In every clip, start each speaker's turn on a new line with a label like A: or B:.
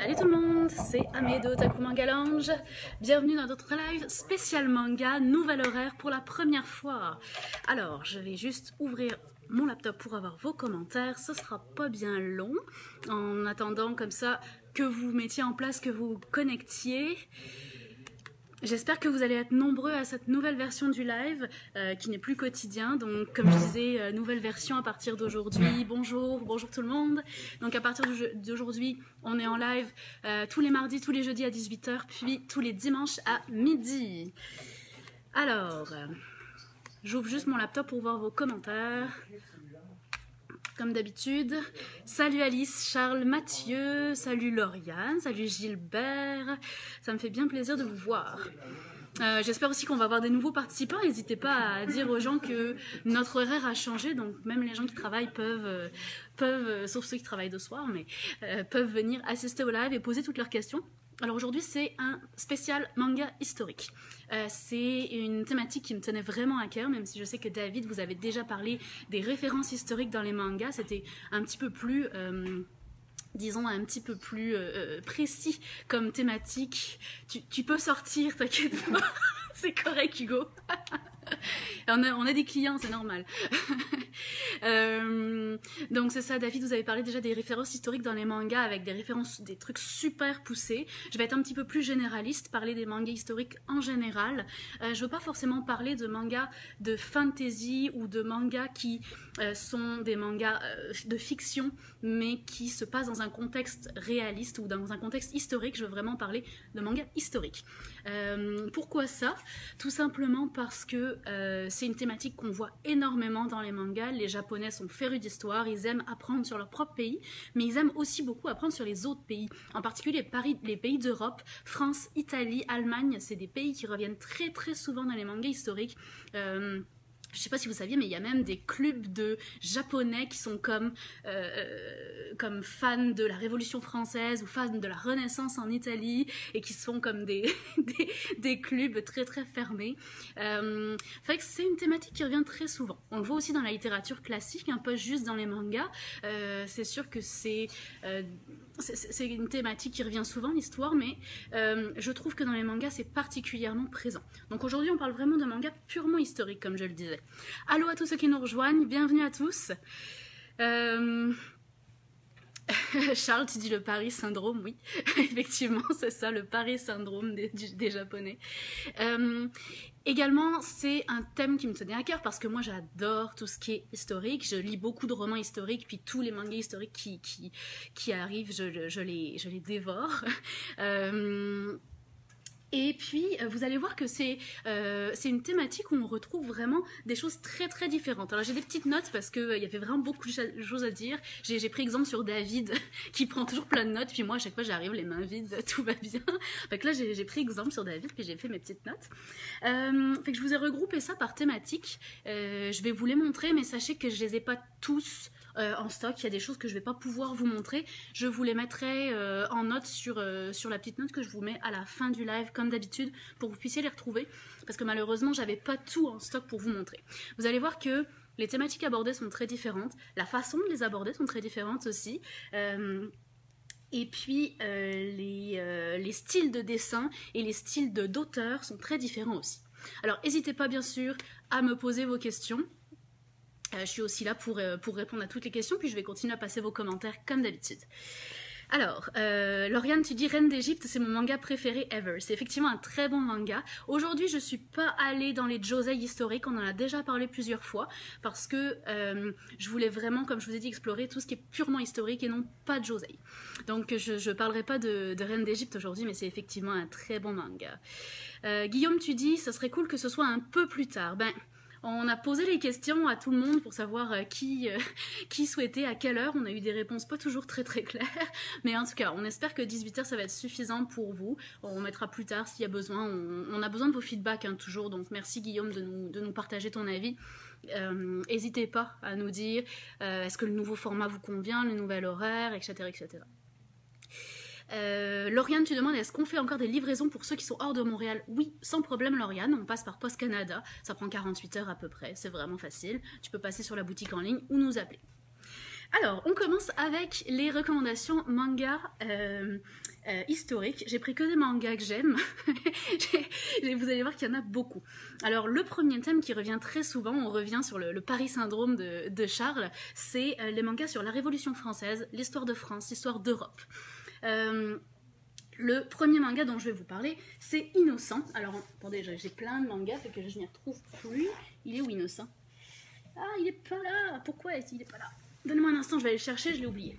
A: Salut tout le monde, c'est Amedo Taku Mangalange. Bienvenue dans notre live spécial manga, nouvel horaire pour la première fois. Alors, je vais juste ouvrir mon laptop pour avoir vos commentaires. Ce sera pas bien long. En attendant comme ça que vous mettiez en place, que vous connectiez. J'espère que vous allez être nombreux à cette nouvelle version du live euh, qui n'est plus quotidien. Donc, comme je disais, euh, nouvelle version à partir d'aujourd'hui. Bonjour, bonjour tout le monde. Donc, à partir d'aujourd'hui, on est en live euh, tous les mardis, tous les jeudis à 18h, puis tous les dimanches à midi. Alors, j'ouvre juste mon laptop pour voir vos commentaires comme d'habitude. Salut Alice, Charles, Mathieu, salut Lauriane, salut Gilbert. Ça me fait bien plaisir de vous voir. Euh, j'espère aussi qu'on va avoir des nouveaux participants. N'hésitez pas à dire aux gens que notre horaire a changé, donc même les gens qui travaillent peuvent, euh, peuvent euh, sauf ceux qui travaillent de soir, mais peuvent venir assister au live et poser toutes leurs questions. Alors aujourd'hui c'est un spécial manga historique. Euh, c'est une thématique qui me tenait vraiment à cœur, même si je sais que David vous avez déjà parlé des références historiques dans les mangas. C'était un petit peu plus... Euh, disons un petit peu plus euh, précis comme thématique. Tu, tu peux sortir, t'inquiète pas. c'est correct Hugo. on, a, des clients, c'est normal. Euh, donc c'est ça, David, vous avez parlé déjà des références historiques dans les mangas avec des références, des trucs super poussés. Je vais être un petit peu plus généraliste, parler des mangas historiques en général. Euh, je veux pas forcément parler de mangas de fantasy ou de mangas qui euh, sont des mangas de fiction, mais qui se passent dans un contexte réaliste ou dans un contexte historique. Je veux vraiment parler de mangas historiques. pourquoi ça? Tout simplement parce que euh, c'est une thématique qu'on voit énormément dans les mangas. Les Japonais sont férus d'histoire, ils aiment apprendre sur leur propre pays, mais ils aiment aussi beaucoup apprendre sur les autres pays, en particulier les, pays d'Europe, France, Italie, Allemagne. C'est des pays qui reviennent très très souvent dans les mangas historiques. Euh, je sais pas si vous saviez, mais il y a même des clubs de japonais qui sont comme, euh, euh, comme fans de la Révolution française ou fans de la Renaissance en Italie et qui sont comme des, des, clubs très très fermés. Euh, fait c'est une thématique qui revient très souvent. On le voit aussi dans la littérature classique, un peu juste dans les mangas. Euh, c'est sûr que c'est c'est une thématique qui revient souvent, l'histoire, mais je trouve que dans les mangas, c'est particulièrement présent. Donc aujourd'hui, on parle vraiment de mangas purement historiques, comme je le disais. Allô à tous ceux qui nous rejoignent, bienvenue à tous. Euh, Charles, tu dis le Paris syndrome, oui, effectivement, c'est ça, le Paris syndrome des, Japonais. Euh, également, c'est un thème qui me tenait à cœur parce que moi j'adore tout ce qui est historique. Je lis beaucoup de romans historiques, puis tous les mangas historiques qui, arrivent, je, je, les, je les dévore. Euh, et puis, euh, vous allez voir que euh, c'est une thématique où on retrouve vraiment des choses très très différentes. Alors j'ai des petites notes parce qu'il euh, y avait vraiment beaucoup de choses à dire. J'ai pris exemple sur David qui prend toujours plein de notes, puis moi à chaque fois j'arrive les mains vides, tout va bien. Que là j'ai pris exemple sur David, puis j'ai fait mes petites notes. que je vous ai regroupé ça par thématique. je vais vous les montrer, mais sachez que je les ai pas tous euh, en stock. Il y a des choses que je ne vais pas pouvoir vous montrer. Je vous les mettrai euh, en note sur, euh, sur la petite note que je vous mets à la fin du live, comme d'habitude, pour que vous puissiez les retrouver. Parce que malheureusement, j'avais pas tout en stock pour vous montrer. Vous allez voir que les thématiques abordées sont très différentes. La façon de les aborder sont très différentes aussi. Et puis les, les, styles de dessin et les styles d'auteur sont très différents aussi. Alors n'hésitez pas bien sûr à me poser vos questions. Euh, je suis aussi là pour, euh, pour répondre à toutes les questions, puis je vais continuer à passer vos commentaires comme d'habitude. Alors, euh, Lauriane, tu dis Reine d'Égypte, c'est mon manga préféré ever. C'est effectivement un très bon manga. Aujourd'hui, je suis pas allée dans les josei historiques, on en a déjà parlé plusieurs fois, parce que je voulais vraiment, comme je vous ai dit, explorer tout ce qui est purement historique et non pas de. Donc, je ne parlerai pas de, de Reine d'Égypte aujourd'hui, mais c'est effectivement un très bon manga. Guillaume, tu dis, ça serait cool que ce soit un peu plus tard. Ben, on a posé les questions à tout le monde pour savoir euh, qui, euh, qui souhaitait à quelle heure. On a eu des réponses pas toujours très très claires. Mais en tout cas, on espère que 18h ça va être suffisant pour vous. On mettra plus tard s'il y a besoin. On, a besoin de vos feedbacks hein, toujours. Donc merci Guillaume de nous, de nous partager ton avis. N'hésitez euh, pas à nous dire est-ce que le nouveau format vous convient, le nouvel horaire, etc. etc. Euh, Lauriane, tu demandes est-ce qu'on fait encore des livraisons pour ceux qui sont hors de Montréal? Oui, sans problème, Lauriane. On passe par Post Canada. Ça prend 48 heures à peu près. C'est vraiment facile. Tu peux passer sur la boutique en ligne ou nous appeler. Alors, on commence avec les recommandations manga euh, euh, historiques. J'ai pris que des mangas que j'aime. Vous allez voir qu'il y en a beaucoup. Alors, le premier thème qui revient très souvent, on revient sur le, Paris syndrome de, Charles, c'est les mangas sur la Révolution française, l'histoire de France, l'histoire d'Europe. Le premier manga dont je vais vous parler, c'est Innocent. Alors, attendez, j'ai plein de mangas, fait que je n'y retrouve plus. Il est où Innocent? Ah, il est pas là Pourquoi est-il pas là? Donne-moi un instant, je vais aller le chercher, je l'ai oublié.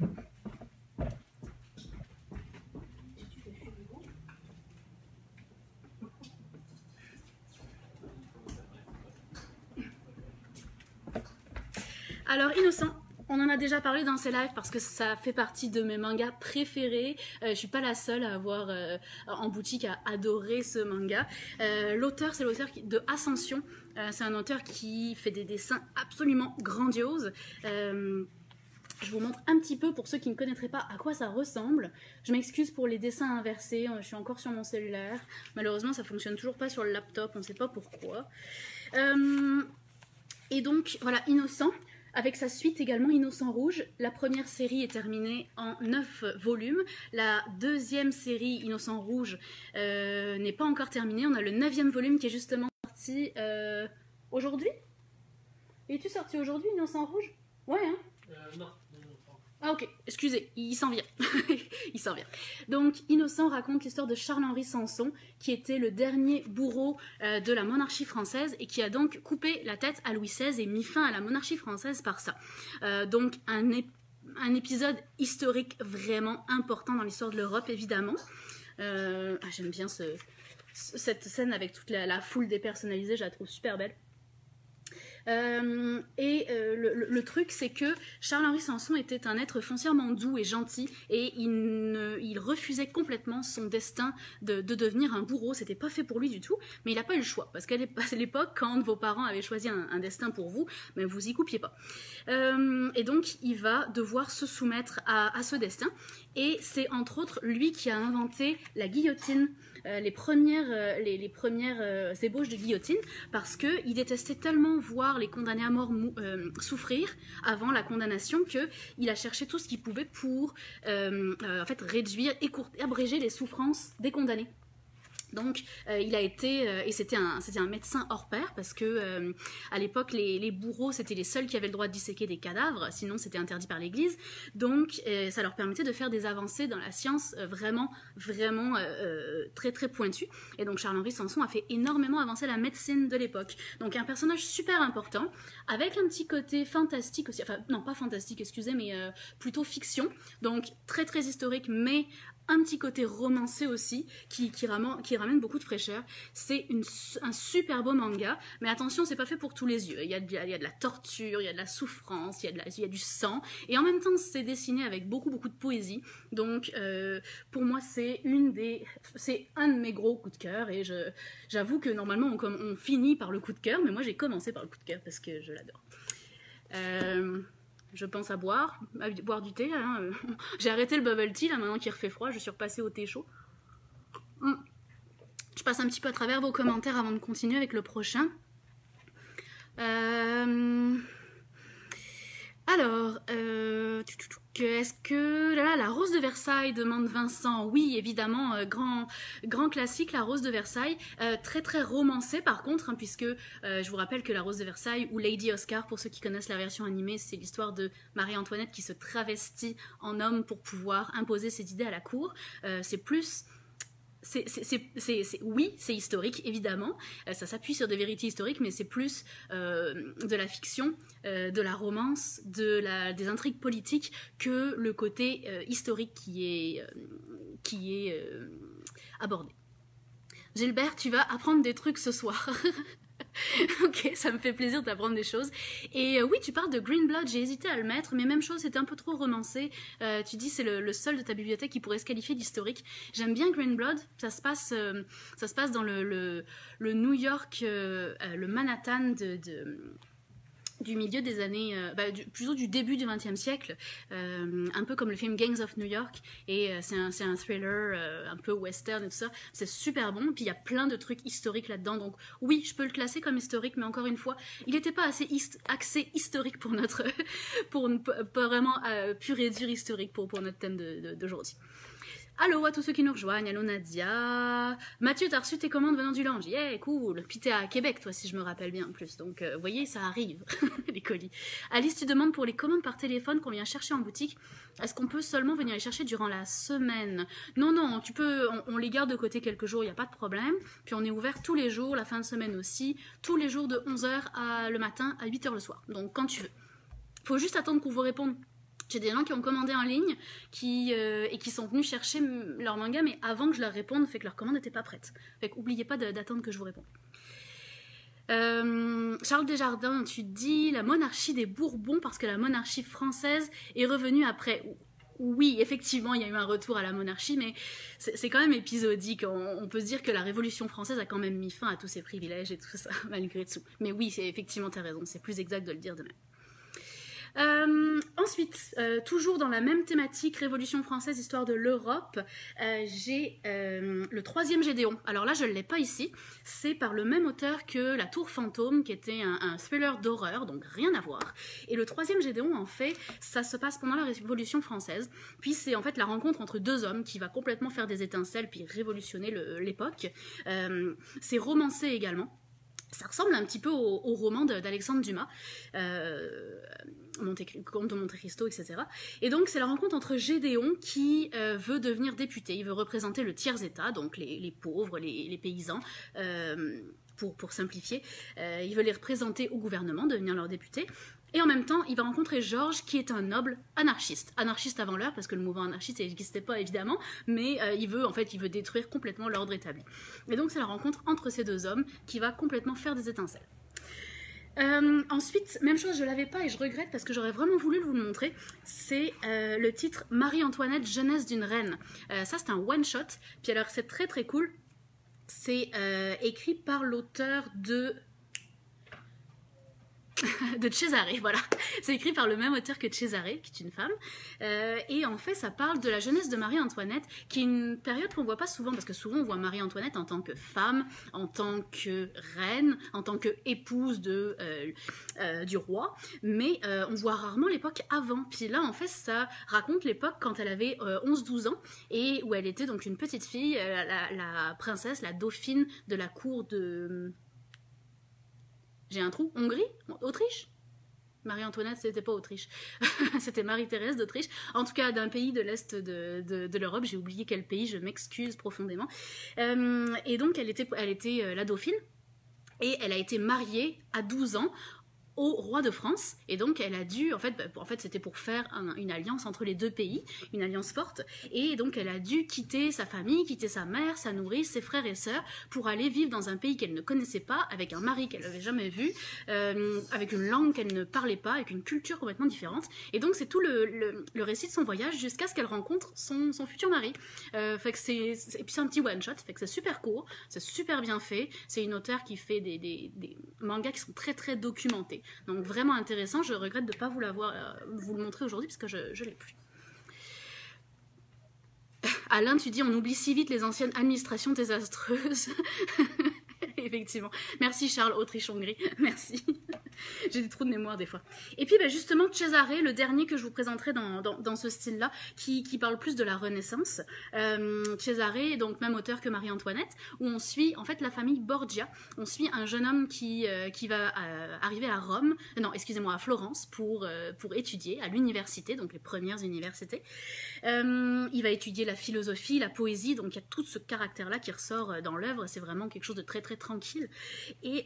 A: Alors, Innocent, on en a déjà parlé dans ces lives parce que ça fait partie de mes mangas préférés. Euh, je suis pas la seule à avoir euh, en boutique à adorer ce manga. Euh, l'auteur, c'est l'auteur de Ascension. c'est un auteur qui fait des dessins absolument grandioses. je vous montre un petit peu pour ceux qui ne connaîtraient pas à quoi ça ressemble. Je m'excuse pour les dessins inversés, je suis encore sur mon cellulaire. Malheureusement, ça fonctionne toujours pas sur le laptop, on ne sait pas pourquoi. et donc, voilà, Innocent avec sa suite également Innocent Rouge. La première série est terminée en 9 volumes. La deuxième série, Innocent Rouge, euh, n'est pas encore terminée. On a le neuvième volume qui est justement sorti euh, aujourd'hui? Es-tu sorti aujourd'hui, Innocent Rouge? Ouais, hein?
B: Euh, Non.
A: Ah ok, excusez, il s'en vient. il s'en vient. Donc Innocent raconte l'histoire de Charles-Henri Sanson, qui était le dernier bourreau euh, de la monarchie française et qui a donc coupé la tête à Louis XVI et mis fin à la monarchie française par ça. Euh, donc un, épisode historique vraiment important dans l'histoire de l'Europe, évidemment. Euh, ah, j'aime bien ce, cette scène avec toute la, la foule dépersonnalisée, je la trouve super belle. Euh, et euh, le, truc, c'est que Charles-Henri Sanson était un être foncièrement doux et gentil, et il, refusait complètement son destin de, devenir un bourreau. C'était pas fait pour lui du tout, mais il n'a pas eu le choix, parce qu'à l'époque, quand vos parents avaient choisi un, destin pour vous, mais vous y coupiez pas. Euh, et donc, il va devoir se soumettre à ce destin. Et c'est entre autres lui qui a inventé la guillotine. Euh, les premières, euh, euh, ébauches de guillotine parce qu'il détestait tellement voir les condamnés à mort souffrir avant la condamnation qu'il a cherché tout ce qu'il pouvait pour en fait réduire, écourter, abréger les souffrances des condamnés. Donc, euh, il a été, euh, et c'était un, médecin hors pair parce que euh, à l'époque, les, bourreaux c'était les seuls qui avaient le droit de disséquer des cadavres, sinon c'était interdit par l'Église. Donc, ça leur permettait de faire des avancées dans la science vraiment, vraiment très très pointues. Et donc, Charles-Henri Sanson a fait énormément avancer la médecine de l'époque. Donc, un personnage super important avec un petit côté fantastique aussi, enfin non pas fantastique, excusez, mais plutôt fiction. Donc, très très historique, mais un petit côté romancé aussi qui, ramène, beaucoup de fraîcheur. C'est un super beau manga, mais attention, c'est pas fait pour tous les yeux. Il y, a, il y, a, de la torture, il y a de la souffrance, il y a, de il y a du sang, et en même temps, c'est dessiné avec beaucoup beaucoup de poésie. Donc, euh, pour moi, c'est une des, c'est un de mes gros coups de cœur, et j'avoue que normalement, on, on finit par le coup de cœur, mais moi, j'ai commencé par le coup de cœur parce que je l'adore. Euh, je pense à boire, à boire du thé. Hein. J'ai arrêté le bubble tea, là maintenant qu'il refait froid, je suis repassée au thé chaud. Hum. Je passe un petit peu à travers vos commentaires avant de continuer avec le prochain. Euh... Alors, euh, est-ce que la Rose de Versailles demande Vincent Oui, évidemment, euh, grand grand classique, la Rose de Versailles, euh, très très romancée par contre, hein, puisque je vous rappelle que la Rose de Versailles ou Lady Oscar, pour ceux qui connaissent la version animée, c'est l'histoire de Marie-Antoinette qui se travestit en homme pour pouvoir imposer ses idées à la cour. c'est plus oui, c'est historique, évidemment. Euh, ça s'appuie sur des vérités historiques, mais c'est plus euh, de la fiction, euh, de la romance, de la, des intrigues politiques que le côté historique qui est, qui est abordé. Gilbert, tu vas apprendre des trucs ce soir. ok, ça me fait plaisir d'apprendre des choses. Et euh, oui, tu parles de Green Blood, j'ai hésité à le mettre, mais même chose, c'était un peu trop romancé. Euh, tu dis c'est le, seul de ta bibliothèque qui pourrait se qualifier d'historique. J'aime bien Green Blood, ça se passe, euh, ça se passe dans le, le, New York, le Manhattan de, du milieu des années, euh, bah, du, plutôt du début du XXe siècle, euh, un peu comme le film Gangs of New York, et euh, c'est un, un, thriller un peu western et tout ça, c'est super bon, puis il y a plein de trucs historiques là-dedans, donc oui, je peux le classer comme historique, mais encore une fois, il n'était pas assez axé historique pour notre, pour pas vraiment pur et dur historique pour, pour notre thème d'aujourd'hui. Allô à tous ceux qui nous rejoignent, allô Nadia. Mathieu, t'as reçu tes commandes venant du Lange. Yeah, cool. Puis t'es à Québec, toi, si je me rappelle bien en plus. Donc, euh, vous voyez, ça arrive, les colis. Alice, tu demandes pour les commandes par téléphone qu'on vient chercher en boutique. Est-ce qu'on peut seulement venir les chercher durant la semaine? Non, non, tu peux, on, les garde de côté quelques jours, il n'y a pas de problème. Puis on est ouvert tous les jours, la fin de semaine aussi, tous les jours de 11h le matin à 8h le soir. Donc, quand tu veux. Faut juste attendre qu'on vous réponde j'ai des gens qui ont commandé en ligne euh, et qui sont venus chercher leur manga, mais avant que je leur réponde, fait que leur commande n'était pas prête. Fait qu'oubliez pas d'attendre que je vous réponde. Euh, Charles Desjardins, tu dis la monarchie des Bourbons parce que la monarchie française est revenue après. Oui, effectivement, il y a eu un retour à la monarchie, mais c'est quand même épisodique. On, on, peut se dire que la Révolution française a quand même mis fin à tous ces privilèges et tout ça, malgré tout. Mais oui, effectivement, tu as raison, c'est plus exact de le dire de même. Euh, ensuite, euh, toujours dans la même thématique, Révolution française, histoire de l'Europe, euh, j'ai le troisième Gédéon. Alors là, je ne l'ai pas ici. C'est par le même auteur que La Tour Fantôme, qui était un, thriller d'horreur, donc rien à voir. Et le troisième Gédéon, en fait, ça se passe pendant la Révolution française. Puis c'est en fait la rencontre entre deux hommes qui va complètement faire des étincelles puis révolutionner l'époque. c'est romancé également ça ressemble un petit peu au, roman d'Alexandre Dumas, euh, Comte de Monte Cristo, etc. Et donc c'est la rencontre entre Gédéon qui euh, veut devenir député, il veut représenter le tiers-état, donc les, pauvres, les, paysans. Euh, pour, pour, simplifier, euh, il veut les représenter au gouvernement, devenir leur député. Et en même temps, il va rencontrer Georges, qui est un noble anarchiste. Anarchiste avant l'heure, parce que le mouvement anarchiste n'existait pas évidemment, mais euh, il veut en fait, il veut détruire complètement l'ordre établi. Et donc c'est la rencontre entre ces deux hommes qui va complètement faire des étincelles. Euh, ensuite, même chose, je l'avais pas et je regrette parce que j'aurais vraiment voulu vous le montrer. C'est euh, le titre Marie-Antoinette, jeunesse d'une reine. ça, c'est un one shot. Puis alors, c'est très très cool. C'est écrit par l'auteur de de Cesare, voilà. C'est écrit par le même auteur que Cesare, qui est une femme. Euh, et en fait, ça parle de la jeunesse de Marie-Antoinette, qui est une période qu'on voit pas souvent, parce que souvent on voit Marie-Antoinette en tant que femme, en tant que reine, en tant que épouse de, euh, euh, du roi, mais on voit rarement l'époque avant. Puis là, en fait, ça raconte l'époque quand elle avait 11-12 ans, et où elle était donc une petite fille, la princesse, la dauphine de la cour de j'ai un trou. Hongrie? Autriche? Marie-Antoinette, c'était pas Autriche. c'était Marie-Thérèse d'Autriche. En tout cas, d'un pays de l'Est de, l'Europe. J'ai oublié quel pays, je m'excuse profondément. Euh, et donc, elle était, elle était euh, la dauphine. Et elle a été mariée à 12 ans au roi de France. Et donc, elle a dû, en fait, bah, en fait c'était pour faire une alliance entre les deux pays, une alliance forte. Et donc, elle a dû quitter sa famille, quitter sa mère, sa nourrice, ses frères et sœurs, pour aller vivre dans un pays qu'elle ne connaissait pas, avec un mari qu'elle n'avait jamais vu, euh, avec une langue qu'elle ne parlait pas, avec une culture complètement différente. Et donc, c'est tout le, récit de son voyage jusqu'à ce qu'elle rencontre son, futur mari. Euh, et puis c'est un petit one shot, fait que c'est super court, c'est super bien fait. C'est une auteure qui fait des mangas qui sont très très documentés. Donc vraiment intéressant, je regrette de ne pas vous, l'avoir, euh, vous le montrer aujourd'hui parce que je ne l'ai plus. Alain, tu dis on oublie si vite les anciennes administrations désastreuses. Effectivement. Merci Charles, Autriche-Hongrie. Merci. J'ai des trous de mémoire des fois. Et puis bah, justement, Cesare, le dernier que je vous présenterai dans, ce style-là, qui, parle plus de la Renaissance. Euh, Cesare, donc même auteur que Marie-Antoinette, où on suit en fait la famille Borgia. On suit un jeune homme qui, euh, qui va euh, arriver à Rome, non, excusez-moi, à Florence pour, pour étudier à l'université, donc les premières universités. il va étudier la philosophie, la poésie, donc il y a tout ce caractère-là qui ressort dans l'œuvre. C'est vraiment quelque chose de très très Et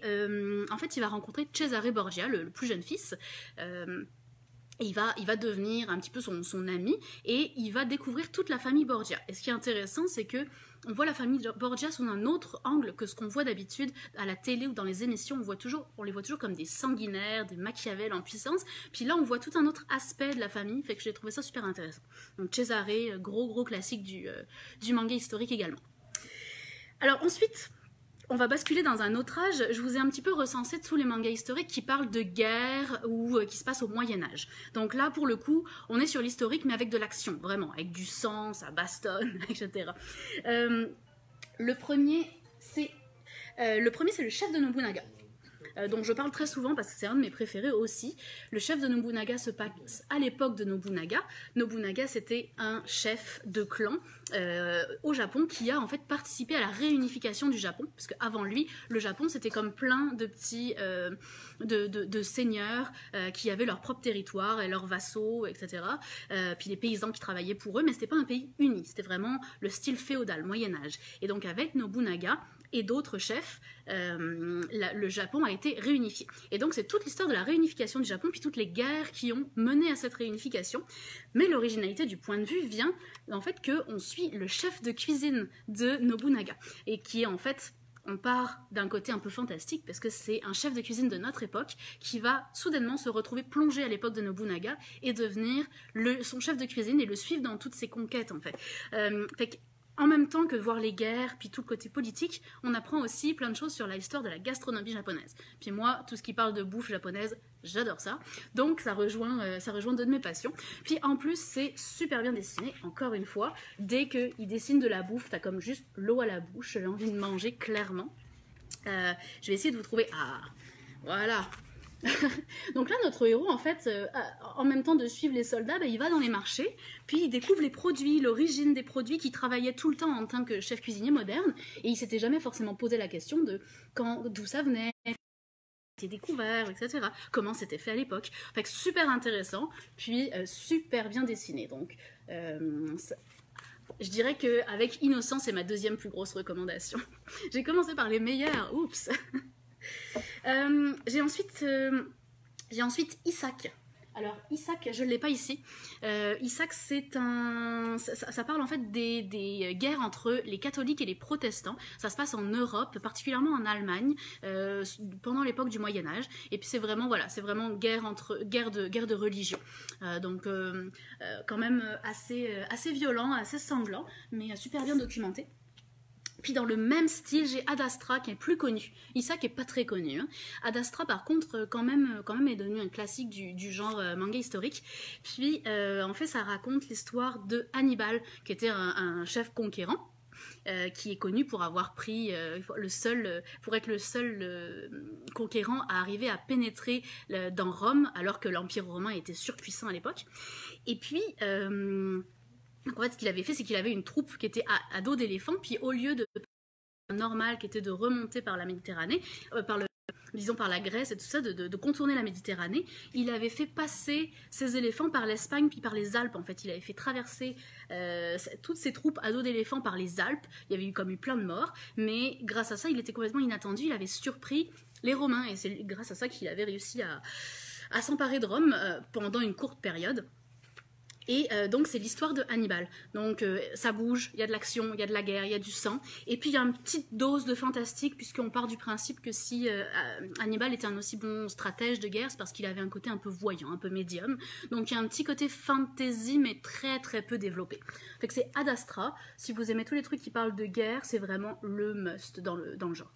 A: en fait, il va rencontrer Cesare Borgia, le, plus jeune fils. Euh, il va, il va devenir un petit peu son, ami et il va découvrir toute la famille Borgia. Et ce qui est intéressant, c'est que on voit la famille Borgia sous un autre angle que ce qu'on voit d'habitude à la télé ou dans les émissions. On, voit toujours, on les voit toujours comme des sanguinaires, des Machiavel en puissance. Puis là, on voit tout un autre aspect de la famille, fait que j'ai trouvé ça super intéressant. Donc Cesare, gros gros classique du, euh, du manga historique également. Alors ensuite, on va basculer dans un autre âge. Je vous ai un petit peu recensé tous les mangas historiques qui parlent de guerre ou euh, qui se passent au Moyen Âge. Donc là, pour le coup, on est sur l'historique, mais avec de l'action, vraiment, avec du sang, ça bastonne, etc. Euh, le premier, c'est euh, le premier, c'est le chef de Nobunaga. Euh, dont je parle très souvent parce que c'est un de mes préférés aussi. Le chef de Nobunaga se passe à l'époque de Nobunaga. Nobunaga, c'était un chef de clan euh, au Japon qui a en fait participé à la réunification du Japon, parce qu'avant lui, le Japon c'était comme plein de petits euh, de, seigneurs qui avaient leur propre territoire et leurs vassaux, etc. puis les paysans qui travaillaient pour eux, mais c'était pas un pays uni, c'était vraiment le style féodal, Moyen Âge. Et donc avec Nobunaga, et d'autres chefs, euh, le Japon a été réunifié. Et donc c'est toute l'histoire de la réunification du Japon, puis toutes les guerres qui ont mené à cette réunification. Mais l'originalité du point de vue vient en fait qu'on suit le chef de cuisine de Nobunaga, et qui est en fait on part d'un côté un peu fantastique parce que c'est un chef de cuisine de notre époque qui va soudainement se retrouver plongé à l'époque de Nobunaga et devenir son chef de cuisine et le suivre dans toutes ses conquêtes en fait. Euh, fait en même temps que voir les guerres, puis tout le côté politique, on apprend aussi plein de choses sur l'histoire de la gastronomie japonaise. Puis moi, tout ce qui parle de bouffe japonaise, j'adore ça. Donc ça rejoint, euh, ça rejoint deux de mes passions. Puis en plus, c'est super bien dessiné, encore une fois. Dès qu'il dessine de la bouffe, t'as comme juste l'eau à la bouche, j'ai envie de manger clairement. Euh, je vais essayer de vous trouver... Ah, voilà, Donc là, notre héros, en fait, euh, en même temps de suivre les soldats, bah, il va dans les marchés, puis il découvre les produits, l'origine des produits qui travaillait tout le temps en tant que chef cuisinier moderne, et il s'était jamais forcément posé la question de quand, d'où ça venait, découvert, etc. Comment c'était fait à l'époque. Fait super intéressant, puis euh, super bien dessiné. Donc, euh, je dirais que avec Innocence, c'est ma deuxième plus grosse recommandation. J'ai commencé par les meilleurs, oups. Euh, j'ai ensuite, euh, ensuite Isaac. Alors Isaac, je ne l'ai pas ici. Euh, Isaac, c'est un, ça, parle en fait des, guerres entre les catholiques et les protestants. Ça se passe en Europe, particulièrement en Allemagne, pendant l'époque du Moyen Âge. Et puis c'est vraiment voilà, c'est vraiment guerre entre guerre de guerre de religion. donc quand même assez assez violent, assez sanglant, mais super bien documenté. Puis dans le même style, j'ai Adastra qui est plus connu. Isaac est pas très connu. Hein. Adastra par contre euh, quand même, euh, quand même est devenu un classique du, genre euh, manga historique. Puis en fait ça raconte l'histoire de Hannibal qui était un, chef conquérant. qui est connu pour avoir pris le seul, pour être le seul conquérant à arriver à pénétrer dans Rome alors que l'Empire romain était surpuissant à l'époque. Et puis en fait, ce qu'il avait fait, c'est qu'il avait une troupe qui était à, dos d'éléphant, puis au lieu de normal qui était de remonter par la Méditerranée, euh, par le disons par la Grèce et tout ça, de, contourner la Méditerranée, il avait fait passer ses éléphants par l'Espagne puis par les Alpes. En fait, il avait fait traverser euh, toutes ses troupes à dos d'éléphants par les Alpes. Il y avait eu comme eu plein de morts, mais grâce à ça, il était complètement inattendu. Il avait surpris les Romains et c'est grâce à ça qu'il avait réussi à, s'emparer de Rome euh, pendant une courte période. Et euh, donc c'est l'histoire de Hannibal. Donc euh, ça bouge, il y a de l'action, il y a de la guerre, il y a du sang. Et puis il y a une petite dose de fantastique puisqu'on part du principe que si euh, Hannibal était un aussi bon stratège de guerre, c'est parce qu'il avait un côté un peu voyant, un peu médium. Donc il y a un petit côté fantasy mais très très peu développé. Fait que c'est Ad Astra. Si vous aimez tous les trucs qui parlent de guerre, c'est vraiment le must dans le, genre.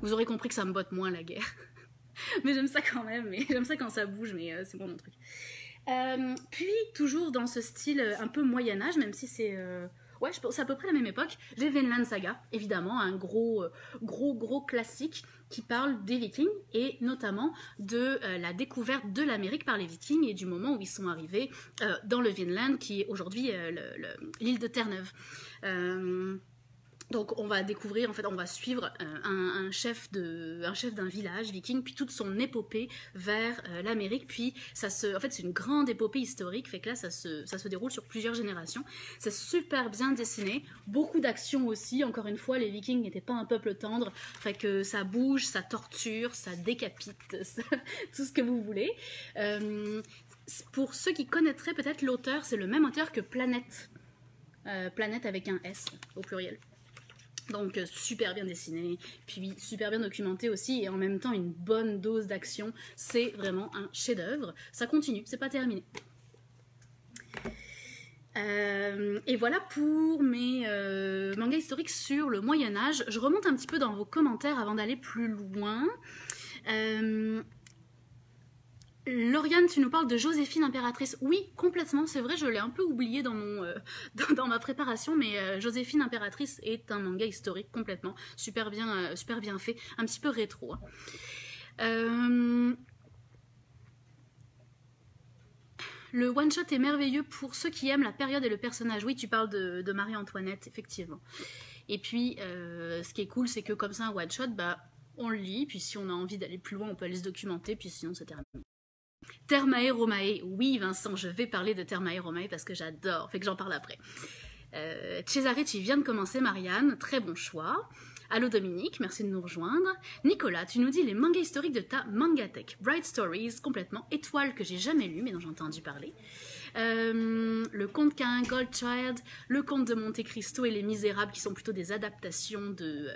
A: Vous aurez compris que ça me botte moins la guerre. mais j'aime ça quand même, mais j'aime ça quand ça bouge, mais c'est bon mon truc. Euh, puis, toujours dans ce style euh, un peu Moyen-Âge, même si c'est. Euh, ouais, c'est à peu près la même époque. J'ai Vinland Saga, évidemment, un gros, gros, gros classique qui parle des Vikings et notamment de la découverte de l'Amérique par les Vikings et du moment où ils sont arrivés dans le Vinland, qui est aujourd'hui l'île de Terre-Neuve. Donc on va découvrir, en fait, on va suivre euh, un, chef d'un village viking, puis toute son épopée vers euh, l'Amérique. Puis ça se, en fait, c'est une grande épopée historique, fait que là, ça se, ça se déroule sur plusieurs générations. C'est super bien dessiné, beaucoup d'action aussi. Encore une fois, les Vikings n'étaient pas un peuple tendre, fait que ça bouge, ça torture, ça décapite, tout ce que vous voulez. Euh, pour ceux qui connaîtraient peut-être l'auteur, c'est le même auteur que Planète. Planète avec un S au pluriel. Donc euh, super bien dessiné, puis super bien documenté aussi, et en même temps une bonne dose d'action. C'est vraiment un chef-d'œuvre. Ça continue, c'est pas terminé. Euh, et voilà pour mes euh, mangas historiques sur le Moyen Âge. Je remonte un petit peu dans vos commentaires avant d'aller plus loin. Euh, Lauriane, tu nous parles de Joséphine impératrice. Oui, complètement, c'est vrai, je l'ai un peu oublié dans, mon, dans, ma préparation, mais Joséphine impératrice est un manga historique complètement, super bien, bien fait, un petit peu rétro. Hein. Le one-shot est merveilleux pour ceux qui aiment la période et le personnage. Oui, tu parles de, Marie-Antoinette, effectivement. Et puis, euh, ce qui est cool, c'est que comme ça, un one-shot, bah, on le lit, puis si on a envie d'aller plus loin, on peut aller se documenter, puis sinon, c'est terminé. Thermae Romae. Oui, Vincent, je vais parler de Thermae Romae parce que j'adore, fait que j'en parle après. Euh, Cesare, tu viens de commencer, Marianne, très bon choix. Allô Dominique, merci de nous rejoindre. Nicolas, tu nous dis les mangas historiques de ta Mangatech. Bright Stories, complètement étoile que j'ai jamais lu, mais dont j'ai entendu parler. Euh, le Conte qu'un Goldchild, le Conte de Monte Cristo et Les Misérables, qui sont plutôt des adaptations de,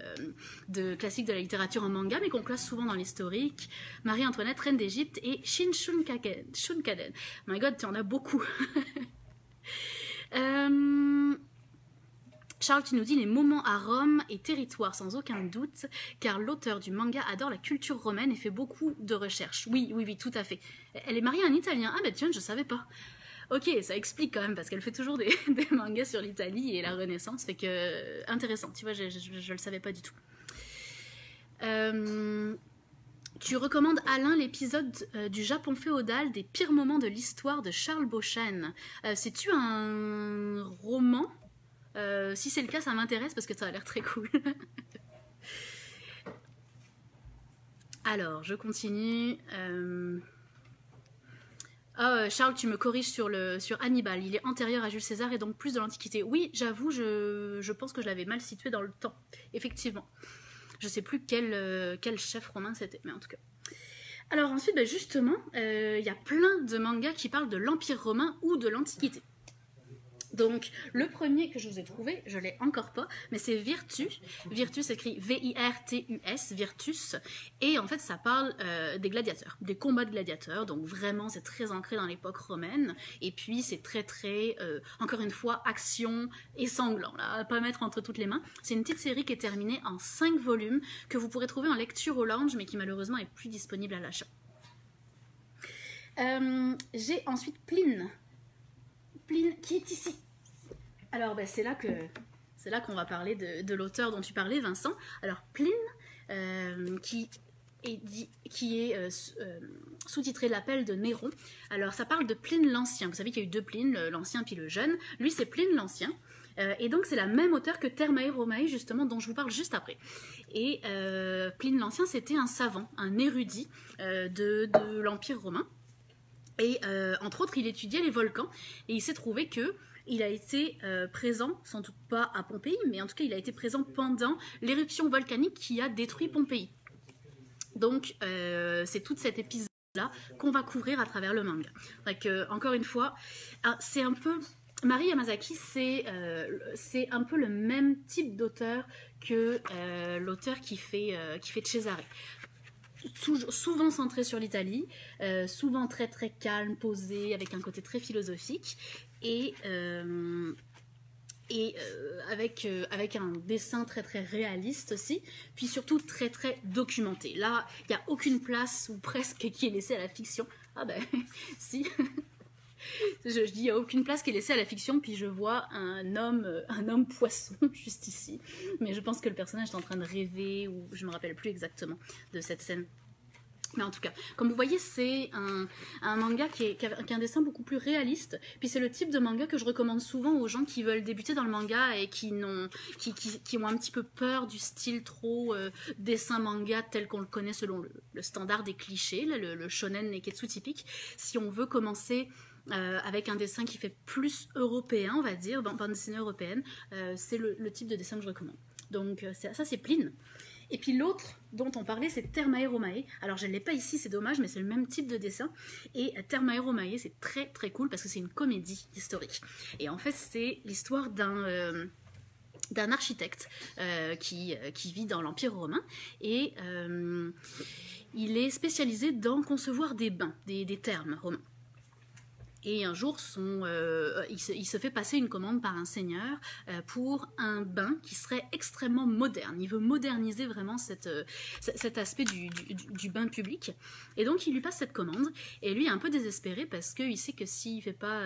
A: euh, classiques de la littérature en manga, mais qu'on classe souvent dans l'historique. Marie-Antoinette, Reine d'Égypte et Shin Shunkaden. My God, tu en as beaucoup. euh, Charles, tu nous dis les moments à Rome et territoire sans aucun doute, car l'auteur du manga adore la culture romaine et fait beaucoup de recherches. Oui, oui, oui, tout à fait. Elle est mariée à un Italien. Ah ben tiens, je savais pas. Ok, ça explique quand même, parce qu'elle fait toujours des, mangas sur l'Italie et la Renaissance, fait que... Intéressant, tu vois, je, je, le savais pas du tout. Euh, tu recommandes Alain l'épisode euh, du Japon féodal des pires moments de l'histoire de Charles Beauchesne. Euh, c'est-tu un roman? Euh, si c'est le cas, ça m'intéresse parce que ça a l'air très cool. Alors, je continue. Euh, oh, Charles, tu me corriges sur, le, Hannibal. Il est antérieur à Jules César et donc plus de l'Antiquité. Oui, j'avoue, je, pense que je l'avais mal situé dans le temps. Effectivement. Je sais plus quel, euh, quel chef romain c'était, mais en tout cas. Alors ensuite, ben, justement, il y a plein de mangas qui parlent de l'Empire romain ou de l'Antiquité. Donc, le premier que je vous ai trouvé, je l'ai encore pas, mais c'est Virtus. Virtus écrit V-I-R-T-U-S, Virtus. Et en fait, ça parle euh, des gladiateurs, des combats de gladiateurs. Donc, vraiment, c'est très ancré dans l'époque romaine. Et puis, c'est très, très, euh, encore une fois, action et sanglant, là, à pas mettre entre toutes les mains. C'est une petite série qui est terminée en 5 volumes, que vous pourrez trouver en lecture au lounge, mais qui malheureusement est plus disponible à l'achat. Euh, j'ai ensuite Pline. Pline qui est ici. Alors, ben, c'est là que c'est là qu'on va parler de, l'auteur dont tu parlais, Vincent. Alors, Pline, euh, qui est, qui est euh, euh, sous-titré L'appel de Néron. Alors, ça parle de Pline l'Ancien. Vous savez qu'il y a eu deux Pline, l'Ancien puis le Jeune. Lui, c'est Pline l'Ancien. et donc, c'est la même auteur que Thermae Romae, justement, dont je vous parle juste après. Et Pline l'Ancien, c'était un savant, un érudit de l'Empire romain. Et entre autres, il étudiait les volcans. Et il s'est trouvé que il a été euh, présent, sans doute pas à Pompéi, mais en tout cas il a été présent pendant l'éruption volcanique qui a détruit Pompéi. Donc euh, c'est tout cet épisode là qu'on va couvrir à travers le manga. Donc, encore une fois, ah, c'est un peu Marie Yamazaki, euh, c'est un peu le même type d'auteur que l'auteur qui fait, qui fait Cesare. Souvent centré sur l'Italie, souvent très très calme, posé, avec un côté très philosophique, et, euh, et euh, avec, euh, avec un dessin très très réaliste aussi, puis surtout très très documenté. Là, il n'y a aucune place ou presque qui est laissée à la fiction. Ah ben, si. je, dis, il n'y a aucune place qui est laissée à la fiction, puis je vois un homme, un homme poisson juste ici. Mais je pense que le personnage est en train de rêver, ou je me rappelle plus exactement de cette scène. Mais en tout cas, comme vous voyez, c'est un, manga qui, est, a, un dessin beaucoup plus réaliste. Puis c'est le type de manga que je recommande souvent aux gens qui veulent débuter dans le manga et qui, ont, qui, ont un petit peu peur du style trop euh, dessin manga tel qu'on le connaît selon le, standard des clichés, le, shonen neketsu typique. Si on veut commencer euh, avec un dessin qui fait plus européen, on va dire, bande dessinée européenne, euh, c'est le, type de dessin que je recommande. Donc ça, c'est Pline. Et puis l'autre dont on parlait, c'est Thermae Romae. Alors je ne l'ai pas ici, c'est dommage, mais c'est le même type de dessin. Et Thermae Romae, c'est très très cool parce que c'est une comédie historique. Et en fait, c'est l'histoire d'un... Euh, d'un architecte euh, qui, euh, qui, vit dans l'Empire romain et il est spécialisé dans concevoir des bains, des, des termes romains. Et un jour, euh, il, se, fait passer une commande par un seigneur euh, pour un bain qui serait extrêmement moderne. Il veut moderniser vraiment euh, cet aspect du, bain public. Et donc, il lui passe cette commande. Et lui est un peu désespéré parce qu'il sait que s'il fait pas,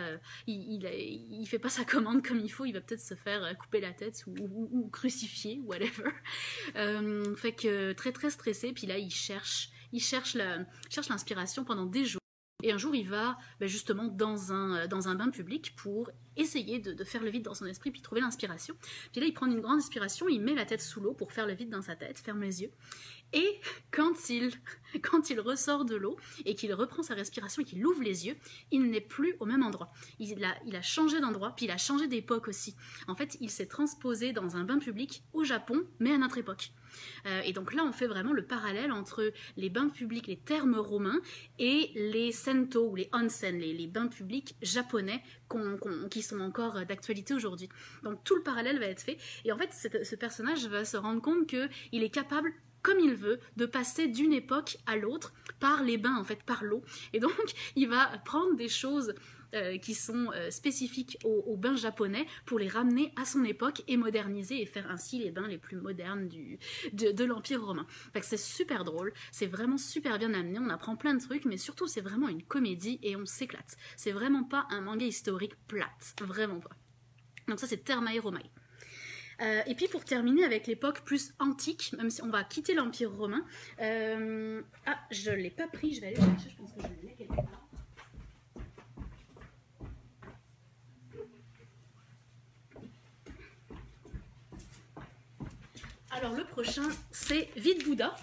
A: il, fait pas sa commande comme il faut, il va peut-être se faire couper la tête ou, crucifier, whatever. fait que très très stressé. Puis là, il cherche, il cherche l'inspiration pendant des jours. Et un jour, il va ben justement dans un, dans un bain public pour essayer de, de, faire le vide dans son esprit, puis trouver l'inspiration. Puis là, il prend une grande inspiration, il met la tête sous l'eau pour faire le vide dans sa tête, ferme les yeux. Et quand il, quand il ressort de l'eau et qu'il reprend sa respiration et qu'il ouvre les yeux, il n'est plus au même endroit. Il a, il a changé d'endroit, puis il a changé d'époque aussi. En fait, il s'est transposé dans un bain public au Japon, mais à notre époque. Euh, et donc là, on fait vraiment le parallèle entre les bains publics, les termes romains, et les sento ou les onsen, les, bains publics japonais qu qui sont encore d'actualité aujourd'hui. Donc tout le parallèle va être fait. Et en fait, ce personnage va se rendre compte qu'il est capable comme il veut, de passer d'une époque à l'autre par les bains, en fait, par l'eau. Et donc, il va prendre des choses euh, qui sont euh, spécifiques aux, bains japonais pour les ramener à son époque et moderniser et faire ainsi les bains les plus modernes du, de, l'Empire romain. c'est super drôle, c'est vraiment super bien amené, on apprend plein de trucs, mais surtout c'est vraiment une comédie et on s'éclate. C'est vraiment pas un manga historique plate, vraiment pas. Donc ça c'est Thermae Romae. Euh, et puis pour terminer avec l'époque plus antique, même si on va quitter l'Empire romain. Ah, je l'ai pas pris, je vais aller le chercher, je pense que je l'ai quelque part. Alors le prochain, c'est Vide Bouddha.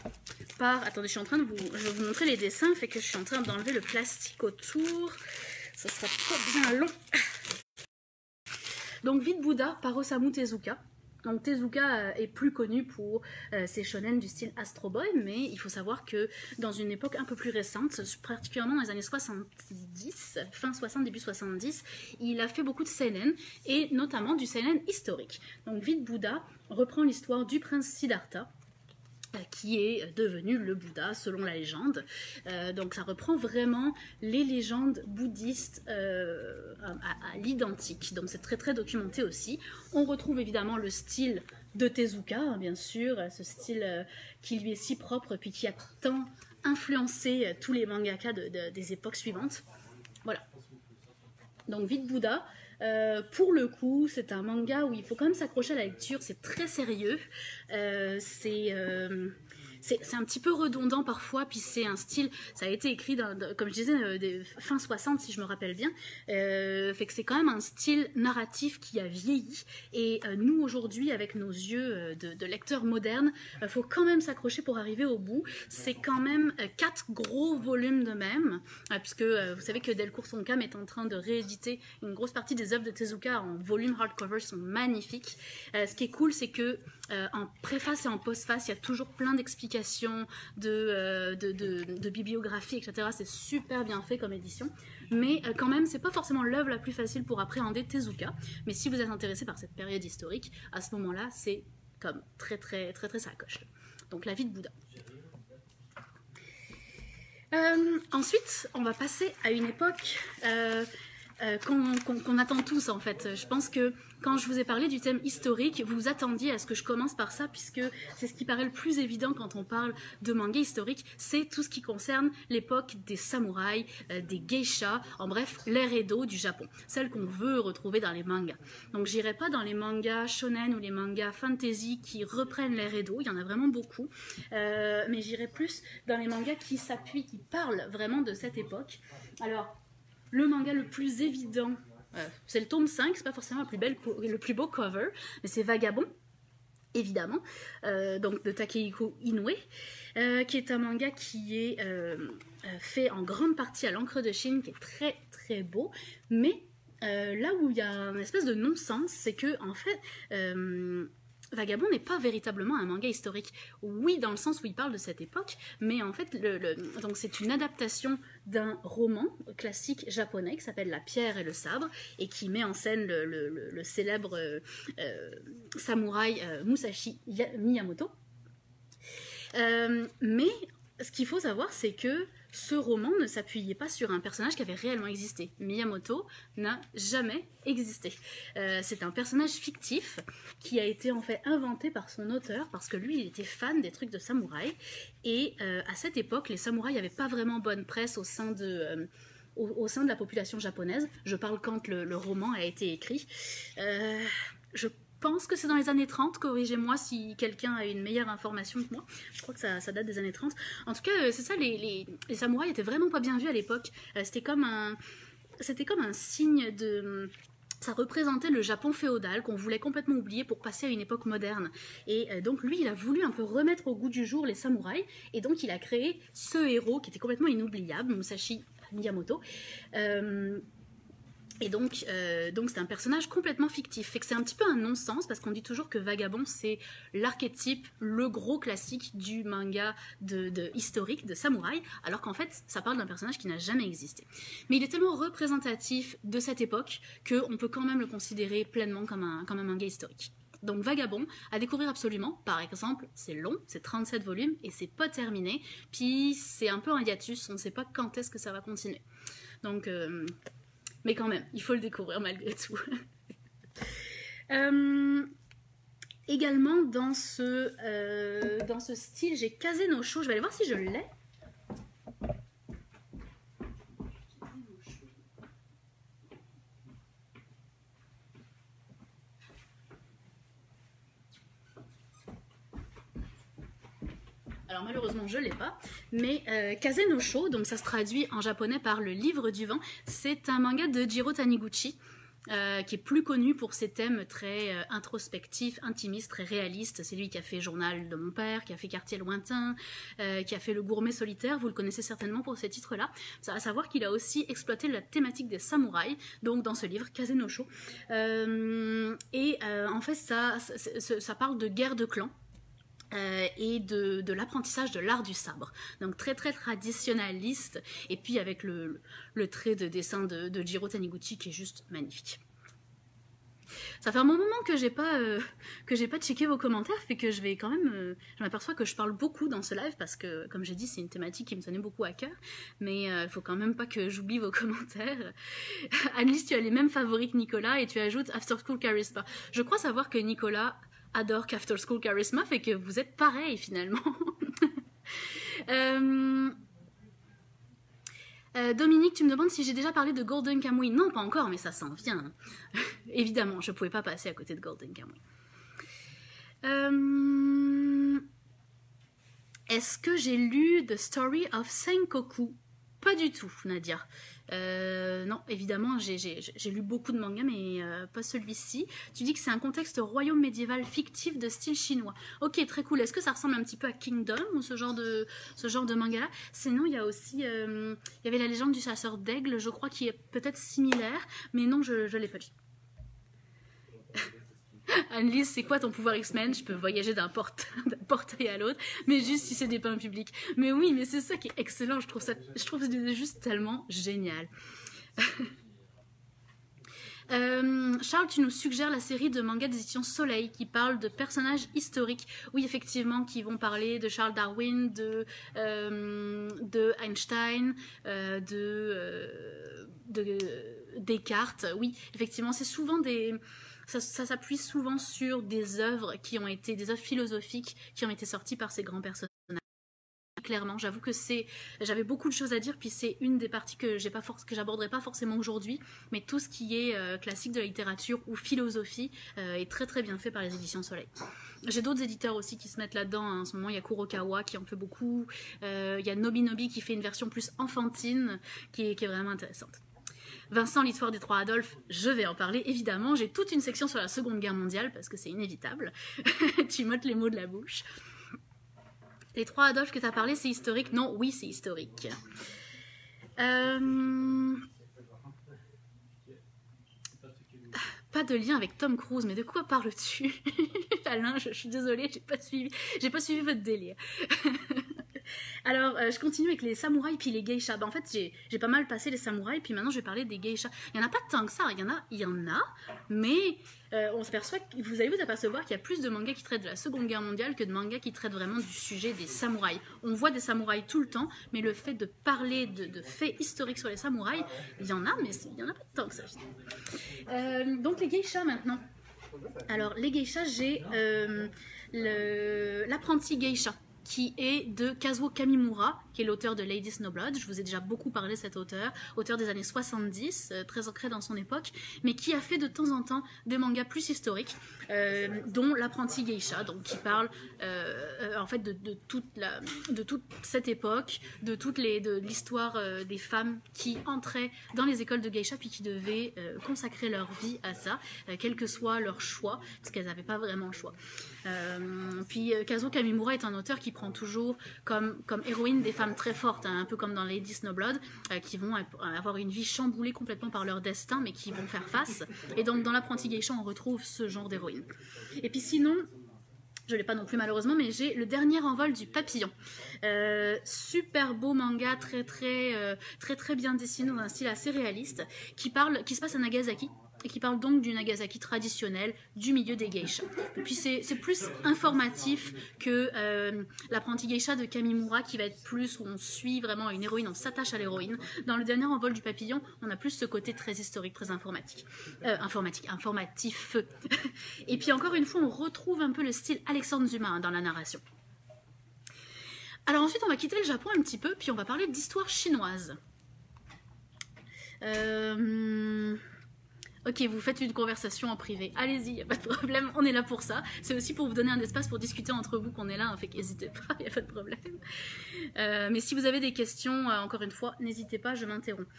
A: Par... Attendez, je suis en train de vous... Vais vous montrer les dessins, fait que je suis en train d'enlever le plastique autour. Ça sera pas bien long. Donc Vide Bouddha par Osamu Tezuka. Donc Tezuka est plus connu pour euh, ses shonen du style Astro Boy, mais il faut savoir que dans une époque un peu plus récente, particulièrement dans les années 70, fin 60, début 70, il a fait beaucoup de seinen, et notamment du seinen historique. Donc Vide Bouddha reprend l'histoire du prince Siddhartha, qui est devenu le Bouddha selon la légende. Euh, donc ça reprend vraiment les légendes bouddhistes euh, à, l'identique. Donc c'est très très documenté aussi. On retrouve évidemment le style de Tezuka, hein, bien sûr, ce style euh, qui lui est si propre puis qui a tant influencé tous les mangakas de, de, des époques suivantes. Voilà. Donc Vite Bouddha, euh, pour le coup, c'est un manga où il faut quand même s'accrocher à la lecture, c'est très sérieux, euh, c'est euh, c'est un petit peu redondant parfois, puis c'est un style, ça a été écrit, comme je disais, euh, fin 60 si je me rappelle bien, euh, fait que c'est quand même un style narratif qui a vieilli, et euh, nous aujourd'hui, avec nos yeux de, lecteurs modernes, il faut quand même s'accrocher pour arriver au bout. C'est quand même quatre gros volumes de même, puisque vous savez que Delcourt Soncam est en train de rééditer une grosse partie des œuvres de Tezuka en volume hardcover, sont magnifiques. ce qui est cool, c'est que en préface et en postface, il y a toujours plein d'explications de, euh, de, bibliographie, etc. C'est super bien fait comme édition. Mais euh, quand même, c'est pas forcément l'œuvre la plus facile pour appréhender Tezuka. Mais si vous êtes intéressé par cette période historique, à ce moment-là, c'est comme très très très très sacoche. Donc la vie de Bouddha. Euh, ensuite, on va passer à une époque qu'on qu qu attend tous en fait. Je pense que quand je vous ai parlé du thème historique, vous vous attendiez à ce que je commence par ça, puisque c'est ce qui paraît le plus évident quand on parle de manga historique, c'est tout ce qui concerne l'époque des samouraïs, euh, des geishas, en bref, l'ère Edo du Japon, celle qu'on veut retrouver dans les mangas. Donc j'irai pas dans les mangas shonen ou les mangas fantasy qui reprennent l'ère Edo, il y en a vraiment beaucoup, euh, mais j'irai plus dans les mangas qui s'appuient, qui parlent vraiment de cette époque. Alors, le manga le plus évident, euh, c'est le tome 5, c'est pas forcément le plus, le plus beau cover, mais c'est Vagabond, évidemment, euh, donc de Takehiko Inoue, euh, qui est un manga qui est fait en grande partie à l'encre de Chine, qui est très très beau, mais là où il y a une espèce de non-sens, c'est que en fait Vagabond n'est pas véritablement un manga historique. Oui, dans le sens où il parle de cette époque, mais en fait, donc c'est une adaptation d'un roman classique japonais qui s'appelle La pierre et le sabre et qui met en scène le, célèbre euh, euh, samouraï euh, Musashi Miyamoto. Mais ce qu'il faut savoir, c'est que ce roman ne s'appuyait pas sur un personnage qui avait réellement existé. Miyamoto n'a jamais existé. Euh, c'est un personnage fictif qui a été en fait inventé par son auteur parce que lui, il était fan des trucs de samouraï. Et euh, à cette époque, les samouraïs n'avaient pas vraiment bonne presse au sein de... Euh, au, sein de la population japonaise. Je parle quand le, roman a été écrit. je pense que c'est dans les années 30, corrigez-moi si quelqu'un a une meilleure information que moi. Je crois que ça, date des années 30. En tout cas, euh, c'est ça, les, samouraïs étaient vraiment pas bien vus à l'époque. Euh, c'était comme un... Comme un signe de ça représentait le Japon féodal qu'on voulait complètement oublier pour passer à une époque moderne. Et euh, donc lui, il a voulu un peu remettre au goût du jour les samouraïs, et donc il a créé ce héros qui était complètement inoubliable, Musashi Miyamoto. Et donc, euh, donc c'est un personnage complètement fictif. Fait que c'est un petit peu un non-sens parce qu'on dit toujours que Vagabond c'est l'archétype, le gros classique du manga de, historique de samouraï, alors qu'en fait ça parle d'un personnage qui n'a jamais existé. Mais il est tellement représentatif de cette époque qu'on peut quand même le considérer pleinement comme un, comme un manga historique. Donc Vagabond, à découvrir absolument. Par exemple, c'est long, c'est 37 volumes et c'est pas terminé. Puis c'est un peu un hiatus, on ne sait pas quand est-ce que ça va continuer. Donc euh, mais quand même, il faut le découvrir malgré tout. Euh, également dans ce, euh, dans ce style, j'ai. Je vais aller voir si je l'ai. Alors malheureusement je l'ai pas, mais euh, no Sho, donc ça se traduit en japonais par le livre du vent, c'est un manga de Jiro Taniguchi. Euh, qui est plus connu pour ses thèmes très euh, introspectifs, intimistes, très réalistes. C'est lui qui a fait Journal de mon père, qui a fait Quartier lointain, euh, qui a fait Le gourmet solitaire. Vous le connaissez certainement pour ces titres-là. À savoir qu'il a aussi exploité la thématique des samouraïs, donc dans ce livre Kazenosho. et en fait, ça, ça parle de guerre de clans. Euh, et de, l'apprentissage de l'art du sabre. Donc très très traditionnaliste, et puis avec le, trait de dessin de, de, Jiro Taniguchi qui est juste magnifique. Ça fait un bon moment que j'ai pas euh, que j'ai pas checké vos commentaires, fait que je vais quand même. Euh, je m'aperçois que je parle beaucoup dans ce live parce que, comme j'ai dit, c'est une thématique qui me tenait beaucoup à cœur. Mais il faut quand même pas que j'oublie vos commentaires. Annelise, tu as les mêmes favoris que Nicolas et tu ajoutes After School Charisma. Je crois savoir que Nicolas adore After School Charisma, fait que vous êtes pareil finalement. Euh, euh, Dominique, tu me demandes si j'ai déjà parlé de Golden Kamuy. Non, pas encore, mais ça s'en vient. Évidemment, je ne pouvais pas passer à côté de Golden Kamuy. Euh, est-ce que j'ai lu The Story of Senkoku? Pas du tout, Nadia. Euh, non, évidemment, j'ai lu beaucoup de mangas, mais euh, pas celui-ci. Tu dis que c'est un contexte royaume médiéval fictif de style chinois. Ok, très cool. Est-ce que ça ressemble un petit peu à Kingdom ou ce genre de, manga-là Sinon, il y a aussi, euh, il y avait la légende du chasseur d'aigle, je crois, qui est peut-être similaire, mais non, je ne l'ai pas lu. Annelise, c'est quoi ton pouvoir X-Men? Je peux voyager d'un portail à l'autre, mais juste si c'est des pains publics. Mais oui, mais c'est ça qui est excellent. Je trouve ça, je trouve ça juste tellement génial. Euh, Charles, tu nous suggères la série de mangas d'édition Soleil qui parle de personnages historiques. Oui, effectivement, qui vont parler de Charles Darwin, de, euh, de Einstein, euh, de Descartes. Oui, effectivement, c'est souvent des ça, s'appuie souvent sur des œuvres qui ont été, des œuvres philosophiques qui ont été sorties par ces grands personnages clairement. J'avoue que c'est, j'avais beaucoup de choses à dire, puis c'est une des parties que j'ai pas que j'aborderai pas forcément aujourd'hui, mais tout ce qui est euh, classique de la littérature ou philosophie euh, est très très bien fait par les éditions Soleil. J'ai d'autres éditeurs aussi qui se mettent là-dedans. Hein. En ce moment, il y a Kurokawa qui en fait beaucoup. Euh, il y a Nobi Nobi qui fait une version plus enfantine, qui est vraiment intéressante. Vincent, l'histoire des trois Adolphes, je vais en parler évidemment. J'ai toute une section sur la Seconde Guerre mondiale parce que c'est inévitable. tu m'ôtes les mots de la bouche. Les trois Adolphes que tu as parlé, c'est historique Non, oui, c'est historique. Euh, pas de lien avec Tom Cruise, mais de quoi parles-tu? Alain, je, suis désolée, j'ai pas suivi, j'ai pas suivi votre délire. Alors, euh, je continue avec les samouraïs puis les geishas. Bah, en fait, j'ai pas mal passé les samouraïs, puis maintenant je vais parler des geishas. Il y en a pas tant que ça, il y en a, il y en a, mais euh, on s'aperçoit, vous allez vous apercevoir qu'il y a plus de mangas qui traitent de la Seconde Guerre mondiale que de mangas qui traitent vraiment du sujet des samouraïs. On voit des samouraïs tout le temps, mais le fait de parler de, faits historiques sur les samouraïs, il y en a, mais il y en a pas tant que ça. Euh, donc les geishas maintenant. Alors les geishas, j'ai l'apprenti geisha qui est de Kazuo Kamimura, qui est l'auteur de Lady Snowblood. Je vous ai déjà beaucoup parlé de cet auteur, auteur des années 70, euh, très ancré dans son époque, mais qui a fait de temps en temps des mangas plus historiques, euh, dont L'apprenti geisha, donc qui parle euh, en fait de, toute cette époque, de toute l'histoire des femmes qui entraient dans les écoles de geisha puis qui devaient consacrer leur vie à ça, quel que soit leur choix, parce qu'elles n'avaient pas vraiment le choix. puis Kazuo Kamimura est un auteur qui prend toujours comme, comme héroïne des femmes très fortes, hein, un peu comme dans Lady Snowblood, euh, qui vont avoir une vie chamboulée complètement par leur destin, mais qui vont faire face. Et donc dans l'apprenti geisha, on retrouve ce genre d'héroïne. Et puis sinon, je l'ai pas non plus malheureusement, mais j'ai le dernier envol du papillon. Euh, super beau manga, très très euh, très très bien dessiné dans un style assez réaliste, qui parle, qui se passe à Nagasaki et qui parle donc du Nagasaki traditionnel du milieu des geishas. Et puis c'est plus informatif que euh, l'apprenti geisha de Kamimura qui va être plus où on suit vraiment une héroïne, on s'attache à l'héroïne. Dans le dernier envol du papillon, on a plus ce côté très historique, très informatique. Euh, informatique, informatif. et puis encore une fois, on retrouve un peu le style Alexandre Zuma hein, dans la narration. Alors ensuite, on va quitter le Japon un petit peu, puis on va parler d'histoire chinoise. Euh... Ok, vous faites une conversation en privé. Allez-y, y a pas de problème, on est là pour ça. C'est aussi pour vous donner un espace pour discuter entre vous qu'on est là, hein, fait qu'hésitez pas, y a pas de problème. Euh, mais si vous avez des questions, euh, encore une fois, n'hésitez pas, je m'interromps.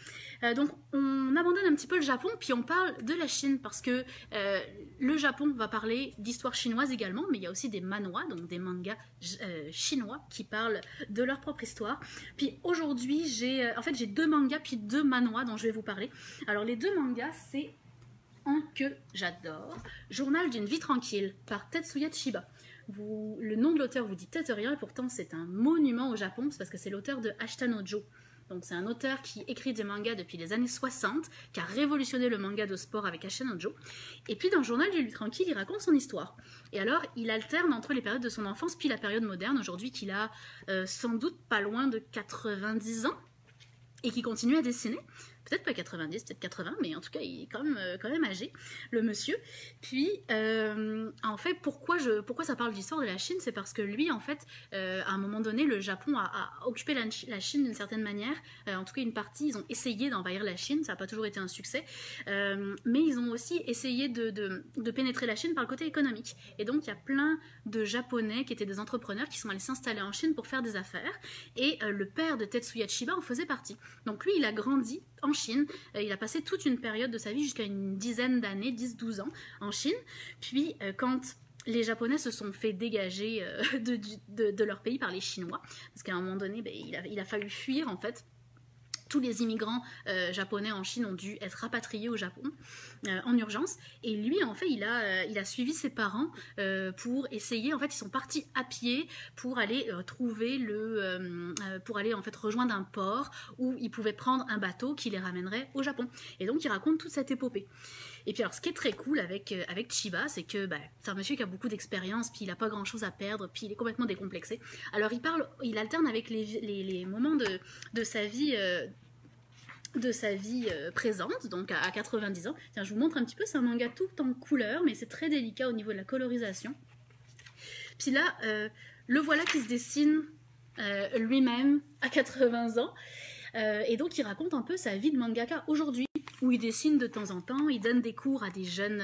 A: Euh, donc, on abandonne un petit peu le Japon, puis on parle de la Chine, parce que le Japon va parler d'histoire chinoise également, mais il y a aussi des manhwa, donc des mangas chinois qui parlent de leur propre histoire. Puis aujourd'hui, j'ai en fait j'ai deux mangas puis deux manhwa dont je vais vous parler. Alors les deux mangas, c'est que j'adore, Journal d'une vie tranquille par Tetsuya Chiba. Vous, le nom de l'auteur vous dit peut-être rien, et pourtant c'est un monument au Japon, parce que c'est l'auteur de Ashtanojo. Donc c'est un auteur qui écrit des mangas depuis les années 60, qui a révolutionné le manga de sport avec Ashtanojo. Et puis dans Journal d'une vie tranquille, il raconte son histoire. Et alors, il alterne entre les périodes de son enfance puis la période moderne, aujourd'hui qu'il a euh, sans doute pas loin de 90 ans, et qui continue à dessiner peut-être pas 90, peut-être 80, mais en tout cas, il est quand même, euh, quand même âgé, le monsieur. Puis, euh, en fait, pourquoi, je, pourquoi ça parle d'histoire de la Chine? C'est parce que lui, en fait, euh, à un moment donné, le Japon a, occupé la, Chine d'une certaine manière. en tout cas, une partie, ils ont essayé d'envahir la Chine, ça n'a pas toujours été un succès. mais ils ont aussi essayé de, de, pénétrer la Chine par le côté économique. Et donc, il y a plein de Japonais qui étaient des entrepreneurs qui sont allés s'installer en Chine pour faire des affaires. Et le père de Tetsuya Chiba en faisait partie. Donc, lui, il a grandi en Chine. Euh, il a passé toute une période de sa vie, jusqu'à une dizaine d'années, 10-12 ans, en Chine. Puis, euh, quand les Japonais se sont fait dégager euh, de, leur pays par les Chinois, parce qu'à un moment donné, ben, il, a, il a fallu fuir, en fait, tous les immigrants japonais en Chine ont dû être rapatriés au Japon. Euh, en urgence. Et lui, en fait, il a, euh, il a suivi ses parents euh, pour essayer. En fait, ils sont partis à pied pour aller trouver le, pour aller en fait rejoindre un port où ils pouvaient prendre un bateau qui les ramènerait au Japon. Et donc, il raconte toute cette épopée. Et puis alors, ce qui est très cool avec, avec Chiba, c'est que bah, c'est un monsieur qui a beaucoup d'expérience, puis il n'a pas grand-chose à perdre, puis il est complètement décomplexé. Alors, il parle, il alterne avec les, les, moments de, de sa vie de sa vie euh, présente, donc à, 90 ans. Tiens, je vous montre un petit peu, c'est un manga tout en couleur, mais c'est très délicat au niveau de la colorisation. Puis là, euh, le voilà qui se dessine euh, lui-même à 80 ans. et donc il raconte un peu sa vie de mangaka aujourd'hui, où il dessine de temps en temps, il donne des cours à des jeunes,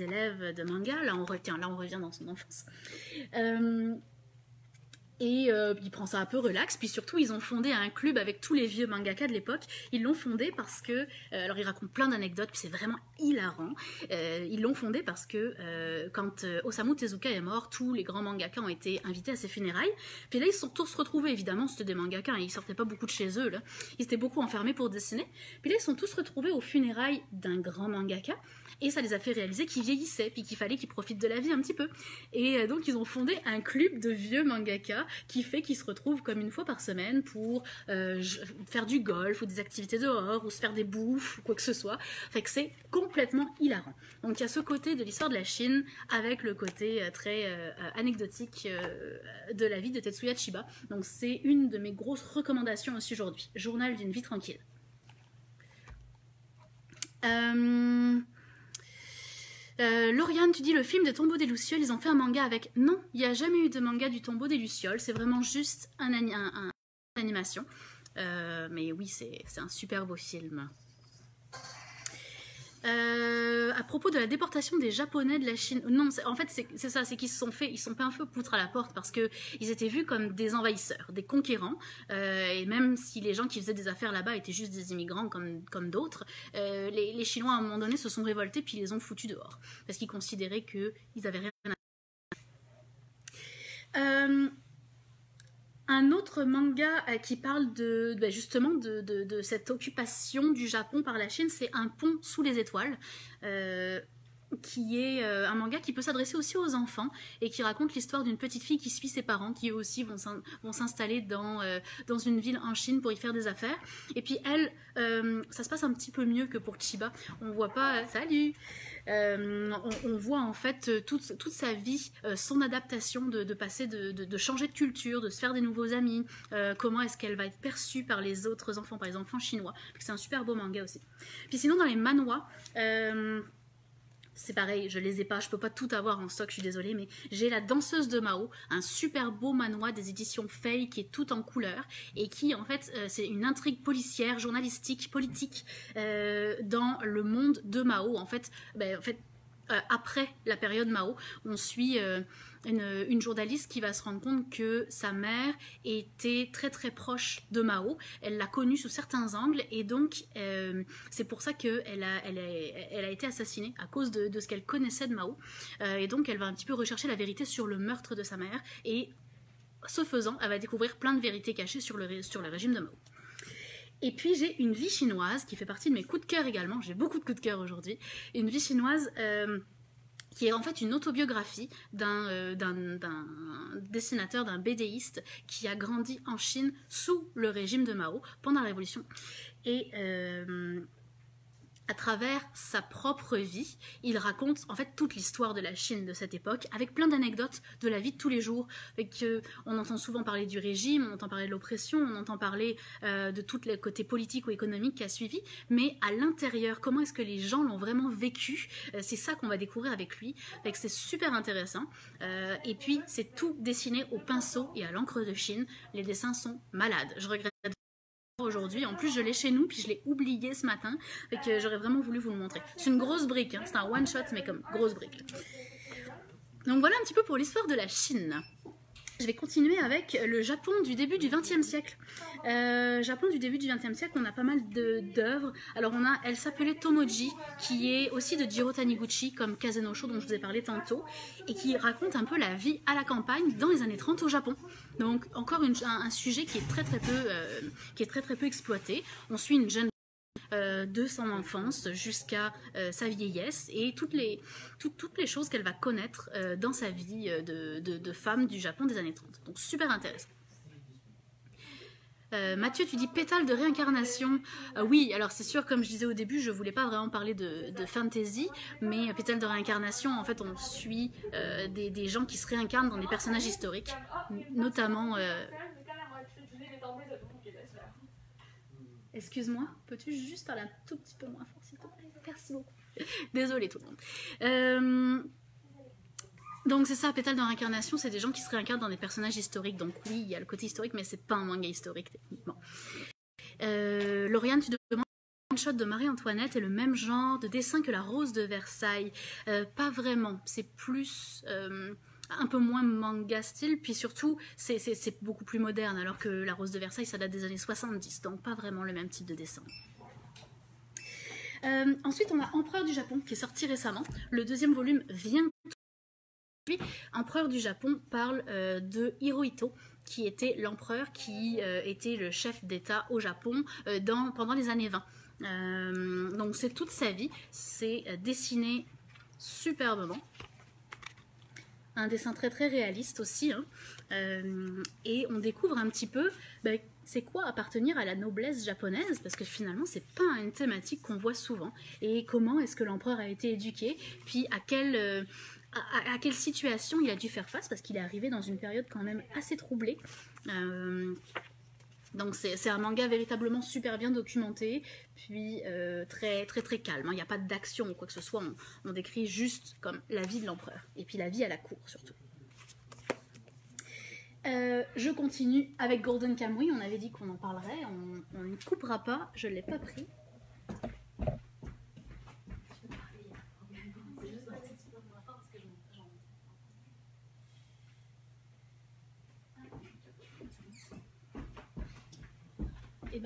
A: élèves de manga. Là on, là, on revient dans son enfance. Et euh, il prend ça un peu relax. Puis surtout, ils ont fondé un club avec tous les vieux mangaka de l'époque. Ils l'ont fondé parce que, euh, alors ils racontent plein d'anecdotes, puis c'est vraiment hilarant. Euh, ils l'ont fondé parce que quand Osamu Tezuka est mort, tous les grands mangaka ont été invités à ses funérailles. Puis là, ils se sont tous retrouvés. Évidemment, c'était des mangaka, hein, ils sortaient pas beaucoup de chez eux. Là. Ils étaient beaucoup enfermés pour dessiner. Puis là, ils sont tous retrouvés aux funérailles d'un grand mangaka. Et ça les a fait réaliser qu'ils vieillissaient, puis qu'il fallait qu'ils profitent de la vie un petit peu. Et donc, ils ont fondé un club de vieux mangaka qui fait qu'il se retrouve comme une fois par semaine pour euh, faire du golf ou des activités dehors ou se faire des bouffes ou quoi que ce soit. Fait que c'est complètement hilarant. Donc il y a ce côté de l'histoire de la Chine avec le côté euh, très euh, anecdotique de la vie de Tetsuya Chiba. Donc c'est une de mes grosses recommandations aussi aujourd'hui. Journal d'une vie tranquille. Euh... Euh, Lauriane, tu dis le film de Tombeau des Lucioles, ils ont fait un manga avec. Non, il n'y a jamais eu de manga du Tombeau des Lucioles, c'est vraiment juste un, animation. Euh, mais oui, c'est un super beau film. Euh, à propos de la déportation des Japonais de la Chine, non, en fait c'est ça, c'est qu'ils se sont fait, ils sont pas un peu poutre à la porte parce que ils étaient vus comme des envahisseurs, des conquérants, euh, et même si les gens qui faisaient des affaires là-bas étaient juste des immigrants comme comme d'autres, euh, les, Chinois à un moment donné se sont révoltés puis ils les ont foutus dehors parce qu'ils considéraient qu'ils avaient rien à euh, un autre manga euh, qui parle bah, justement de, cette occupation du Japon par la Chine, c'est Un pont sous les étoiles. Euh, qui est euh, un manga qui peut s'adresser aussi aux enfants et qui raconte l'histoire d'une petite fille qui suit ses parents qui eux aussi vont s'installer dans, dans une ville en Chine pour y faire des affaires. Et puis elle, ça se passe un petit peu mieux que pour Chiba. On voit pas... salut euh, on, voit en fait euh, toute, sa vie, euh, son adaptation, de, passer, de, changer de culture, de se faire des nouveaux amis, comment est-ce qu'elle va être perçue par les autres enfants, par les enfants chinois. C'est un super beau manga aussi. Puis sinon, dans les manhwas, c'est pareil, je les ai pas, je peux pas tout avoir en stock, je suis désolée, mais j'ai La Danseuse de Mao, un super beau manoir des éditions Fay qui est tout en couleur et qui en fait euh, c'est une intrigue policière, journalistique, politique euh, dans le monde de Mao. En fait, ben, en fait euh, après la période Mao, on suit une, journaliste qui va se rendre compte que sa mère était très très proche de Mao. Elle l'a connu sous certains angles et donc euh, c'est pour ça qu'elle a, elle, a été assassinée à cause de, ce qu'elle connaissait de Mao. Euh, et donc elle va un petit peu rechercher la vérité sur le meurtre de sa mère et ce faisant, elle va découvrir plein de vérités cachées sur le, sur le régime de Mao. Et puis j'ai une vie chinoise qui fait partie de mes coups de cœur également. J'ai beaucoup de coups de cœur aujourd'hui. Une vie chinoise. Euh, qui est en fait une autobiographie d'un euh, dessinateur, d'un bédéiste qui a grandi en Chine sous le régime de Mao pendant la Révolution. Et euh, à travers sa propre vie, il raconte en fait toute l'histoire de la Chine de cette époque, avec plein d'anecdotes de la vie de tous les jours. que on entend souvent parler du régime, on entend parler de l'oppression, on entend parler euh, de tous les côtés politiques ou économiques qui a suivi, mais à l'intérieur, comment est-ce que les gens l'ont vraiment vécu euh, C'est ça qu'on va découvrir avec lui. c'est super intéressant. Euh, et puis c'est tout dessiné au pinceau et à l'encre de Chine. Les dessins sont malades. Je regrette aujourd'hui. En plus, je l'ai chez nous, puis je l'ai oublié ce matin, et que j'aurais vraiment voulu vous le montrer. C'est une grosse brique, hein. c'est un one shot, mais comme grosse brique. Donc voilà un petit peu pour l'histoire de la Chine. Je vais continuer avec le Japon du début du XXe siècle. Euh, Japon du début du XXe siècle, on a pas mal d'œuvres. Alors on a, elle s'appelait Tomoji, qui est aussi de Jiro Taniguchi, comme Kazenosho dont je vous ai parlé tantôt, et qui raconte un peu la vie à la campagne dans les années 30 au Japon. Donc encore un, sujet qui est très très peu, euh, qui est très très peu exploité. On suit une jeune de son enfance jusqu'à euh, sa vieillesse et toutes les, toutes les choses qu'elle va connaître euh, dans sa vie de, de, femme du Japon des années 30. Donc super intéressant. Mathieu, tu dis pétale de réincarnation. oui, alors c'est sûr, comme je disais au début, je voulais pas vraiment parler de, de fantasy, mais pétale de réincarnation, en fait, on suit des, des, gens qui se réincarnent dans des personnages historiques, notamment Excuse-moi, peux-tu juste parler un tout petit peu moins fort, s'il te plaît? Merci beaucoup. Désolée tout le monde. Euh, donc c'est ça, Pétale de réincarnation, c'est des gens qui se réincarnent dans des personnages historiques. Donc oui, il y a le côté historique, mais c'est pas un manga historique techniquement. Euh, Lauriane, tu demandes shot de Marie-Antoinette est le même genre de dessin que la Rose de Versailles. Euh, pas vraiment, c'est plus un peu moins manga style, puis surtout c'est beaucoup plus moderne, alors que La Rose de Versailles ça date des années 70, donc pas vraiment le même type de dessin. Euh, ensuite on a Empereur du Japon qui est sorti récemment, le deuxième volume vient Empereur du Japon parle euh, de Hirohito qui était l'empereur qui euh, était le chef d'État au Japon pendant les années 20. donc c'est toute sa vie, c'est dessiné superbement. Un dessin très très réaliste aussi. Hein. Euh, et on découvre un petit peu bah, c'est quoi appartenir à la noblesse japonaise, parce que finalement c'est pas une thématique qu'on voit souvent. Et comment est-ce que l'empereur a été éduqué, puis à quelle, euh, à, quelle situation il a dû faire face, parce qu'il est arrivé dans une période quand même assez troublée. Euh, donc c'est un manga véritablement super bien documenté, puis très très très calme. Hein. Il n'y a pas d'action ou quoi que ce soit, on décrit juste comme la vie de l'empereur, et puis la vie à la cour surtout. Euh, je continue avec Golden Kamuy. On avait dit qu'on en parlerait. On, ne coupera pas. Je ne l'ai pas pris.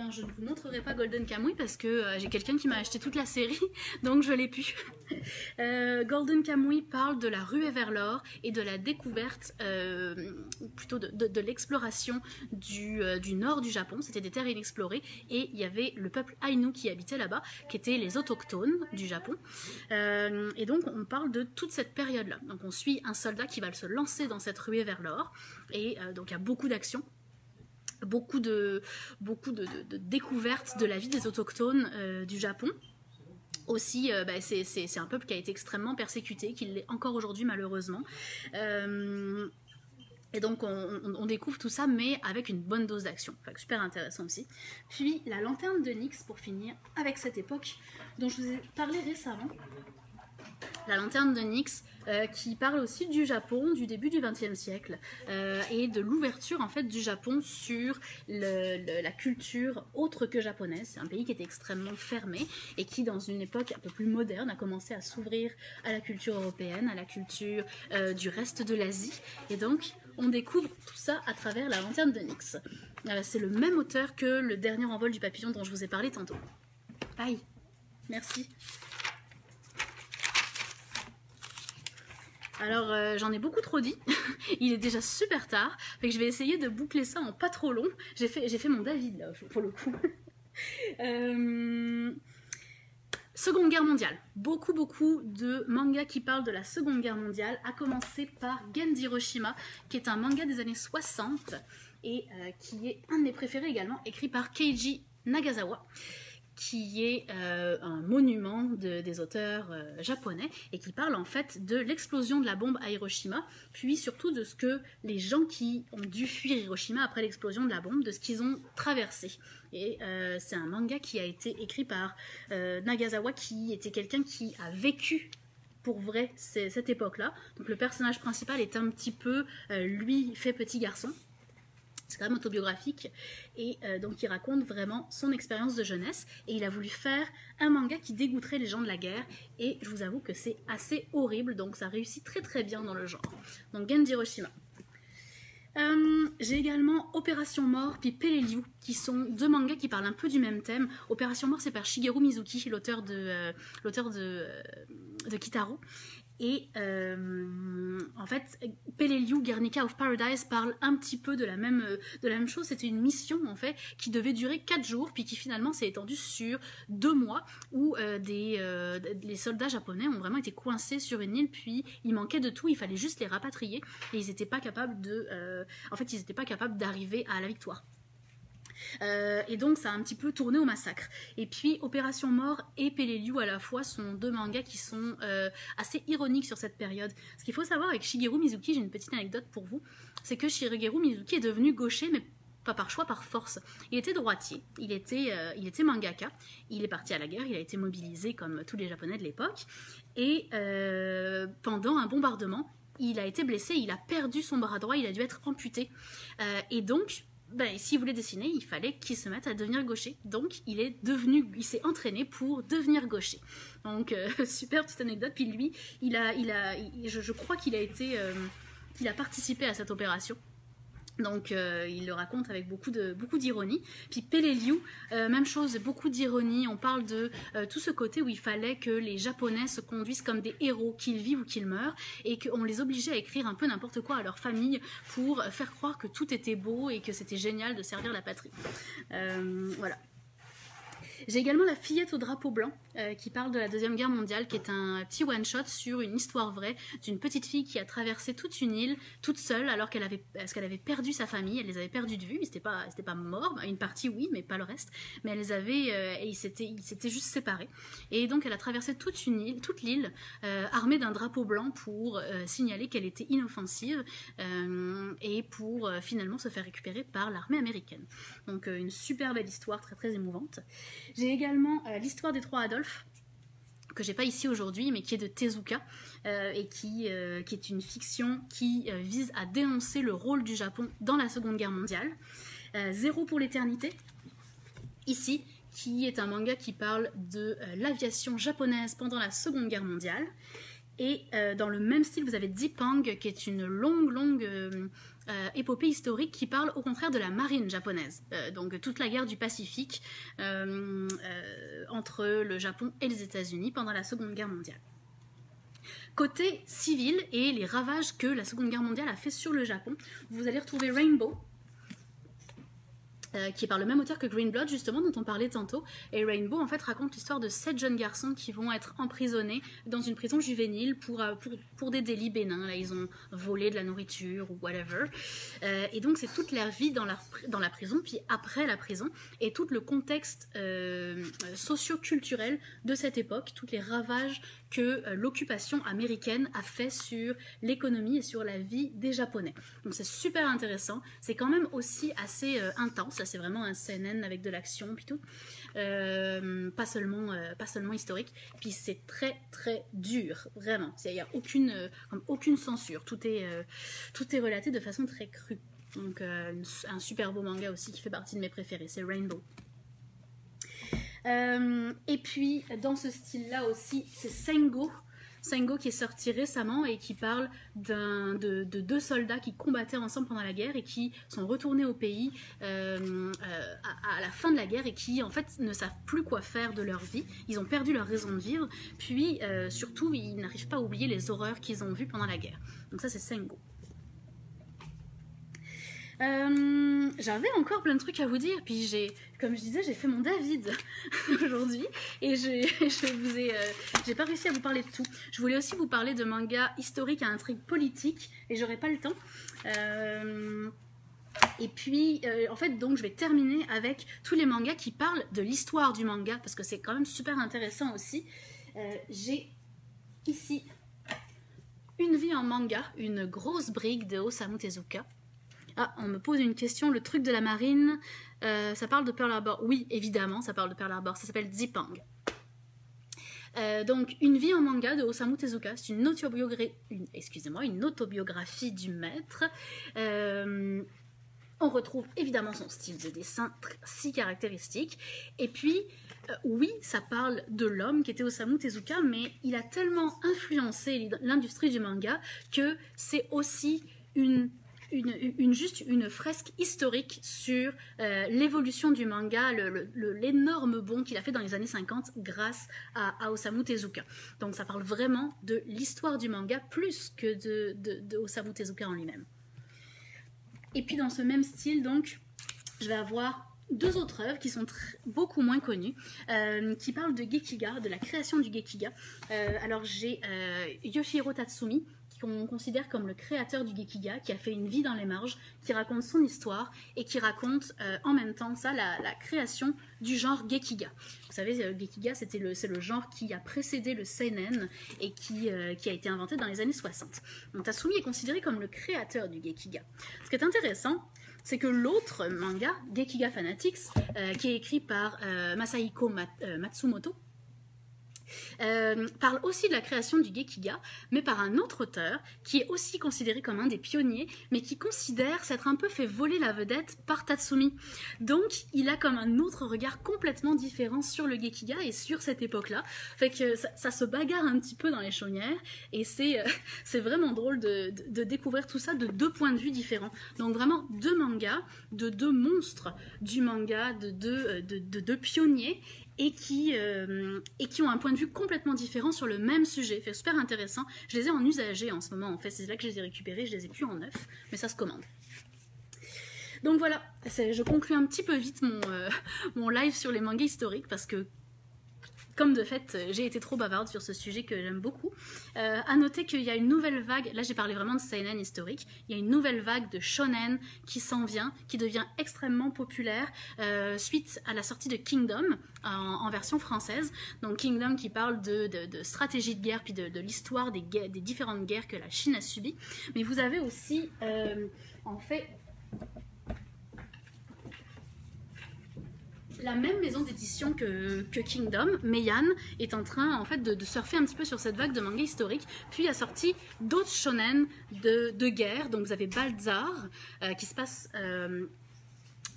A: Ben, je ne vous montrerai pas Golden Kamuy parce que euh, j'ai quelqu'un qui m'a acheté toute la série, donc je l'ai pu. Euh, Golden Kamuy parle de la ruée vers l'or et de la découverte, euh, plutôt de, l'exploration du, du, nord du Japon. C'était des terres inexplorées et il y avait le peuple Ainu qui habitait là-bas, qui étaient les autochtones du Japon. et donc on parle de toute cette période-là. Donc on suit un soldat qui va se lancer dans cette ruée vers l'or et donc il y a beaucoup d'actions beaucoup de, découvertes de la vie des autochtones euh, du Japon. Aussi, euh, bah, c'est un peuple qui a été extrêmement persécuté, qui l'est encore aujourd'hui malheureusement. Euh, et donc on, découvre tout ça, mais avec une bonne dose d'action. super intéressant aussi. Puis la lanterne de Nyx, pour finir, avec cette époque dont je vous ai parlé récemment. La lanterne de Nyx, euh, qui parle aussi du Japon du début du XXe siècle euh, et de l'ouverture en fait du Japon sur la culture autre que japonaise. C'est un pays qui était extrêmement fermé et qui, dans une époque un peu plus moderne, a commencé à s'ouvrir à la culture européenne, à la culture euh, du reste de l'Asie. Et donc, on découvre tout ça à travers la lanterne de Nyx. C'est le même auteur que le dernier envol du papillon dont je vous ai parlé tantôt. Bye. Merci. Alors euh, j'en ai beaucoup trop dit, il est déjà super tard, fait je vais essayer de boucler ça en pas trop long. J'ai fait, fait mon David là pour le coup. Euh, Seconde Guerre mondiale. Beaucoup, beaucoup de mangas qui parlent de la Seconde Guerre mondiale, à commencer par Gen Hiroshima, qui est un manga des années 60 et euh, qui est un de mes préférés également, écrit par Keiji Nagasawa qui est euh, un monument des auteurs euh, japonais et qui parle en fait de l'explosion de la bombe à Hiroshima, puis surtout de ce que les gens qui ont dû fuir Hiroshima après l'explosion de la bombe, de ce qu'ils ont traversé. Et euh, c'est un manga qui a été écrit par Nagasawa, qui était quelqu'un qui a vécu pour vrai cette époque-là. Donc le personnage principal est un petit peu, lui, fait petit garçon c'est quand même autobiographique, et euh, donc il raconte vraiment son expérience de jeunesse, et il a voulu faire un manga qui dégoûterait les gens de la guerre, et je vous avoue que c'est assez horrible, donc ça réussit très très bien dans le genre. Donc Genji Hiroshima. Euh, j'ai également Opération Mort puis Peleliu, qui sont deux mangas qui parlent un peu du même thème. Opération Mort, c'est par Shigeru Mizuki, l'auteur de, euh, de Kitaro. Et euh, en fait, Peleliu, Guernica of Paradise parle un petit peu de la même, de la même chose. C'était une mission en fait qui devait durer 4 jours, puis qui finalement s'est étendue sur 2 mois, où euh, des, euh, les soldats japonais ont vraiment été coincés sur une île, puis il manquait de tout, il fallait juste les rapatrier, et ils n'étaient pas capables de... en fait, ils n'étaient pas capables d'arriver à la victoire. Euh, et donc ça a un petit peu tourné au massacre. Et puis Opération Mort et Peleliu à la fois sont deux mangas qui sont euh, assez ironiques sur cette période. Ce qu'il faut savoir avec Shigeru Mizuki, j'ai une petite anecdote pour vous, c'est que Shigeru Mizuki est devenu gaucher mais pas par choix, par force. Il était droitier, il était, euh, il était mangaka, il est parti à la guerre, il a été mobilisé comme tous les japonais de l'époque, et pendant un bombardement, il a été blessé, il a perdu son bras droit, il a dû être amputé. et donc, ben, s'il voulait dessiner, il fallait qu'il se mette à devenir gaucher. Donc, il est devenu, il s'est entraîné pour devenir gaucher. Donc, euh, super petite anecdote. Puis lui, il a, il a, je, crois qu'il a été, euh, qu'il a participé à cette opération. Donc euh, il le raconte avec beaucoup d'ironie. Puis Peleliu, euh, même chose, beaucoup d'ironie. On parle de euh, tout ce côté où il fallait que les Japonais se conduisent comme des héros, qu'ils vivent ou qu'ils meurent, et qu'on les obligeait à écrire un peu n'importe quoi à leur famille pour faire croire que tout était beau et que c'était génial de servir la patrie. voilà. J'ai également La fillette au drapeau blanc, euh, qui parle de la Deuxième Guerre mondiale, qui est un petit one-shot sur une histoire vraie d'une petite fille qui a traversé toute une île, toute seule, alors qu'elle avait, parce qu'elle avait perdu sa famille, elle les avait perdus de vue, ils n'étaient pas, pas morts, une partie oui, mais pas le reste, mais elle les euh, et ils s'étaient, juste séparés. Et donc elle a traversé toute une île, toute l'île, euh, armée d'un drapeau blanc pour signaler qu'elle était inoffensive, et pour finalement se faire récupérer par l'armée américaine. Donc une super belle histoire, très très émouvante. J'ai également l'histoire des trois Adolphes, que j'ai pas ici aujourd'hui, mais qui est de Tezuka, euh, et qui, euh, qui, est une fiction qui euh, vise à dénoncer le rôle du Japon dans la Seconde Guerre mondiale. Zéro pour l'éternité, ici, qui est un manga qui parle de l'aviation japonaise pendant la Seconde Guerre mondiale. Et dans le même style, vous avez Dipang, qui est une longue, longue euh, épopée historique qui parle au contraire de la marine japonaise, euh, donc toute la guerre du Pacifique euh, entre le Japon et les États-Unis pendant la Seconde Guerre mondiale. Côté civil et les ravages que la Seconde Guerre mondiale a fait sur le Japon, vous allez retrouver Rainbow, euh, qui est par le même auteur que Green Blood, justement, dont on parlait tantôt. Et Rainbow, en fait, raconte l'histoire de sept jeunes garçons qui vont être emprisonnés dans une prison juvénile pour, euh, pour, pour des délits bénins. Là, ils ont volé de la nourriture ou whatever. Euh, et donc, c'est toute leur vie dans la, dans la prison, puis après la prison, et tout le contexte socio-culturel de cette époque, tous les ravages que euh, l'occupation américaine a fait sur l'économie et sur la vie des Japonais. Donc c'est super intéressant. C'est quand même aussi assez euh, intense. Là, c'est vraiment un CNN avec de l'action puis tout. Euh, pas seulement pas seulement historique. Puis c'est très très dur, vraiment. Il n'y a aucune aucune censure. Tout est tout est relaté de façon très crue. Donc un super beau manga aussi qui fait partie de mes préférés. C'est Rainbow. Euh, et puis, dans ce style-là aussi, c'est Sengo. Sengo qui est sorti récemment et qui parle de, deux soldats qui combattaient ensemble pendant la guerre et qui sont retournés au pays euh, euh, à, la fin de la guerre et qui en fait ne savent plus quoi faire de leur vie. Ils ont perdu leur raison de vivre, puis surtout ils n'arrivent pas à oublier les horreurs qu'ils ont vues pendant la guerre. Donc ça c'est Sengo. J'avais encore plein de trucs à vous dire, puis j'ai, comme je disais, j'ai fait mon David aujourd'hui et je, je euh, j'ai pas réussi à vous parler de tout. Je voulais aussi vous parler de mangas historiques à intrigue politique et j'aurais pas le temps. Euh, et puis, en fait, donc, je vais terminer avec tous les mangas qui parlent de l'histoire du manga, parce que c'est quand même super intéressant aussi. J'ai ici Une vie en manga, une grosse brique de Osamu Tezuka. Ah, on me pose une question. Le truc de la marine, euh, ça parle de Pearl Harbor. Oui, évidemment, ça parle de Pearl Harbor. Ça s'appelle Zipang. Euh, donc, Une vie en manga de Osamu Tezuka, c'est une, autobiographie, excusez-moi, une autobiographie du maître. Euh, on retrouve évidemment son style de dessin si caractéristique. Et puis, oui, ça parle de l'homme qui était Osamu Tezuka, mais il a tellement influencé l'industrie du manga que c'est aussi une une, juste une fresque historique sur euh, l'évolution du manga, l'énorme bond qu'il a fait dans les années 50 grâce à, Osamu Tezuka. Donc ça parle vraiment de l'histoire du manga plus que de, Osamu Tezuka en lui-même. Et puis dans ce même style, donc, je vais avoir deux autres œuvres qui sont beaucoup moins connues, euh, qui parlent de Gekiga, de la création du Gekiga. Euh, alors j'ai Yoshiro Tatsumi, qu'on considère comme le créateur du Gekiga, qui a fait une vie dans les marges, qui raconte son histoire et qui raconte euh, en même temps ça la, création du genre Gekiga. Vous savez, euh, Gekiga c'était le, c'est le genre qui a précédé le seinen et qui, euh, qui a été inventé dans les années 60. Donc Tatsumi est considéré comme le créateur du Gekiga. Ce qui est intéressant, c'est que l'autre manga, Gekiga Fanatics, qui est écrit par Masahiko Matsumoto, euh, parle aussi de la création du Gekiga, mais par un autre auteur qui est aussi considéré comme un des pionniers, mais qui considère s'être un peu fait voler la vedette par Tatsumi. Donc, il a comme un autre regard complètement différent sur le Gekiga et sur cette époque-là. Fait que ça, se bagarre un petit peu dans les chaumières, et c'est euh, vraiment drôle de, découvrir tout ça de deux points de vue différents. Donc vraiment deux mangas, de deux monstres du manga, de deux, euh, de, de deux pionniers, et qui, euh, et qui ont un point de vue complètement différent sur le même sujet. C'est super intéressant. Je les ai en usagé en ce moment, en fait. C'est là que je les ai récupérés. Je les ai plus en neuf, mais ça se commande. Donc voilà, je conclue un petit peu vite mon, euh, mon live sur les mangas historiques parce que comme de fait j'ai été trop bavarde sur ce sujet que j'aime beaucoup. Euh, à noter qu'il y a une nouvelle vague, là j'ai parlé vraiment de seinen historique, il y a une nouvelle vague de shonen qui s'en vient, qui devient extrêmement populaire euh, suite à la sortie de Kingdom en, version française. Donc Kingdom qui parle de, stratégie de guerre puis de, l'histoire des, des, différentes guerres que la Chine a subies. Mais vous avez aussi euh, en fait la même maison d'édition que, Kingdom, Meian, est en train en fait de, surfer un petit peu sur cette vague de manga historique, puis a sorti d'autres shonen de, guerre. Donc vous avez Balzar, euh, qui se passe euh,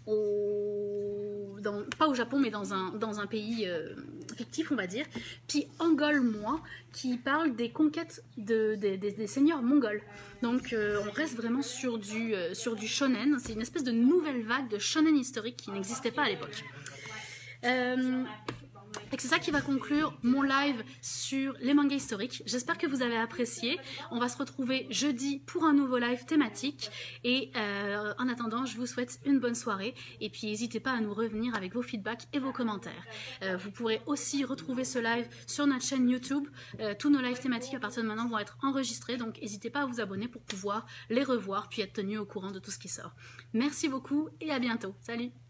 A: au, pas au Japon, mais dans un, dans un pays euh, fictif, on va dire. Puis Angol Moi, qui parle des conquêtes de, des, seigneurs mongols. Donc on reste vraiment sur du, sur du shonen. C'est une espèce de nouvelle vague de shonen historique qui n'existait pas à l'époque. Euh, c'est ça qui va conclure mon live sur les mangas historiques. J'espère que vous avez apprécié. On va se retrouver jeudi pour un nouveau live thématique. Et euh, en attendant, je vous souhaite une bonne soirée. Et puis n'hésitez pas à nous revenir avec vos feedbacks et vos commentaires. Euh, vous pourrez aussi retrouver ce live sur notre chaîne YouTube. tous nos lives thématiques à partir de maintenant vont être enregistrés. Donc n'hésitez pas à vous abonner pour pouvoir les revoir puis être tenu au courant de tout ce qui sort. Merci beaucoup et à bientôt. Salut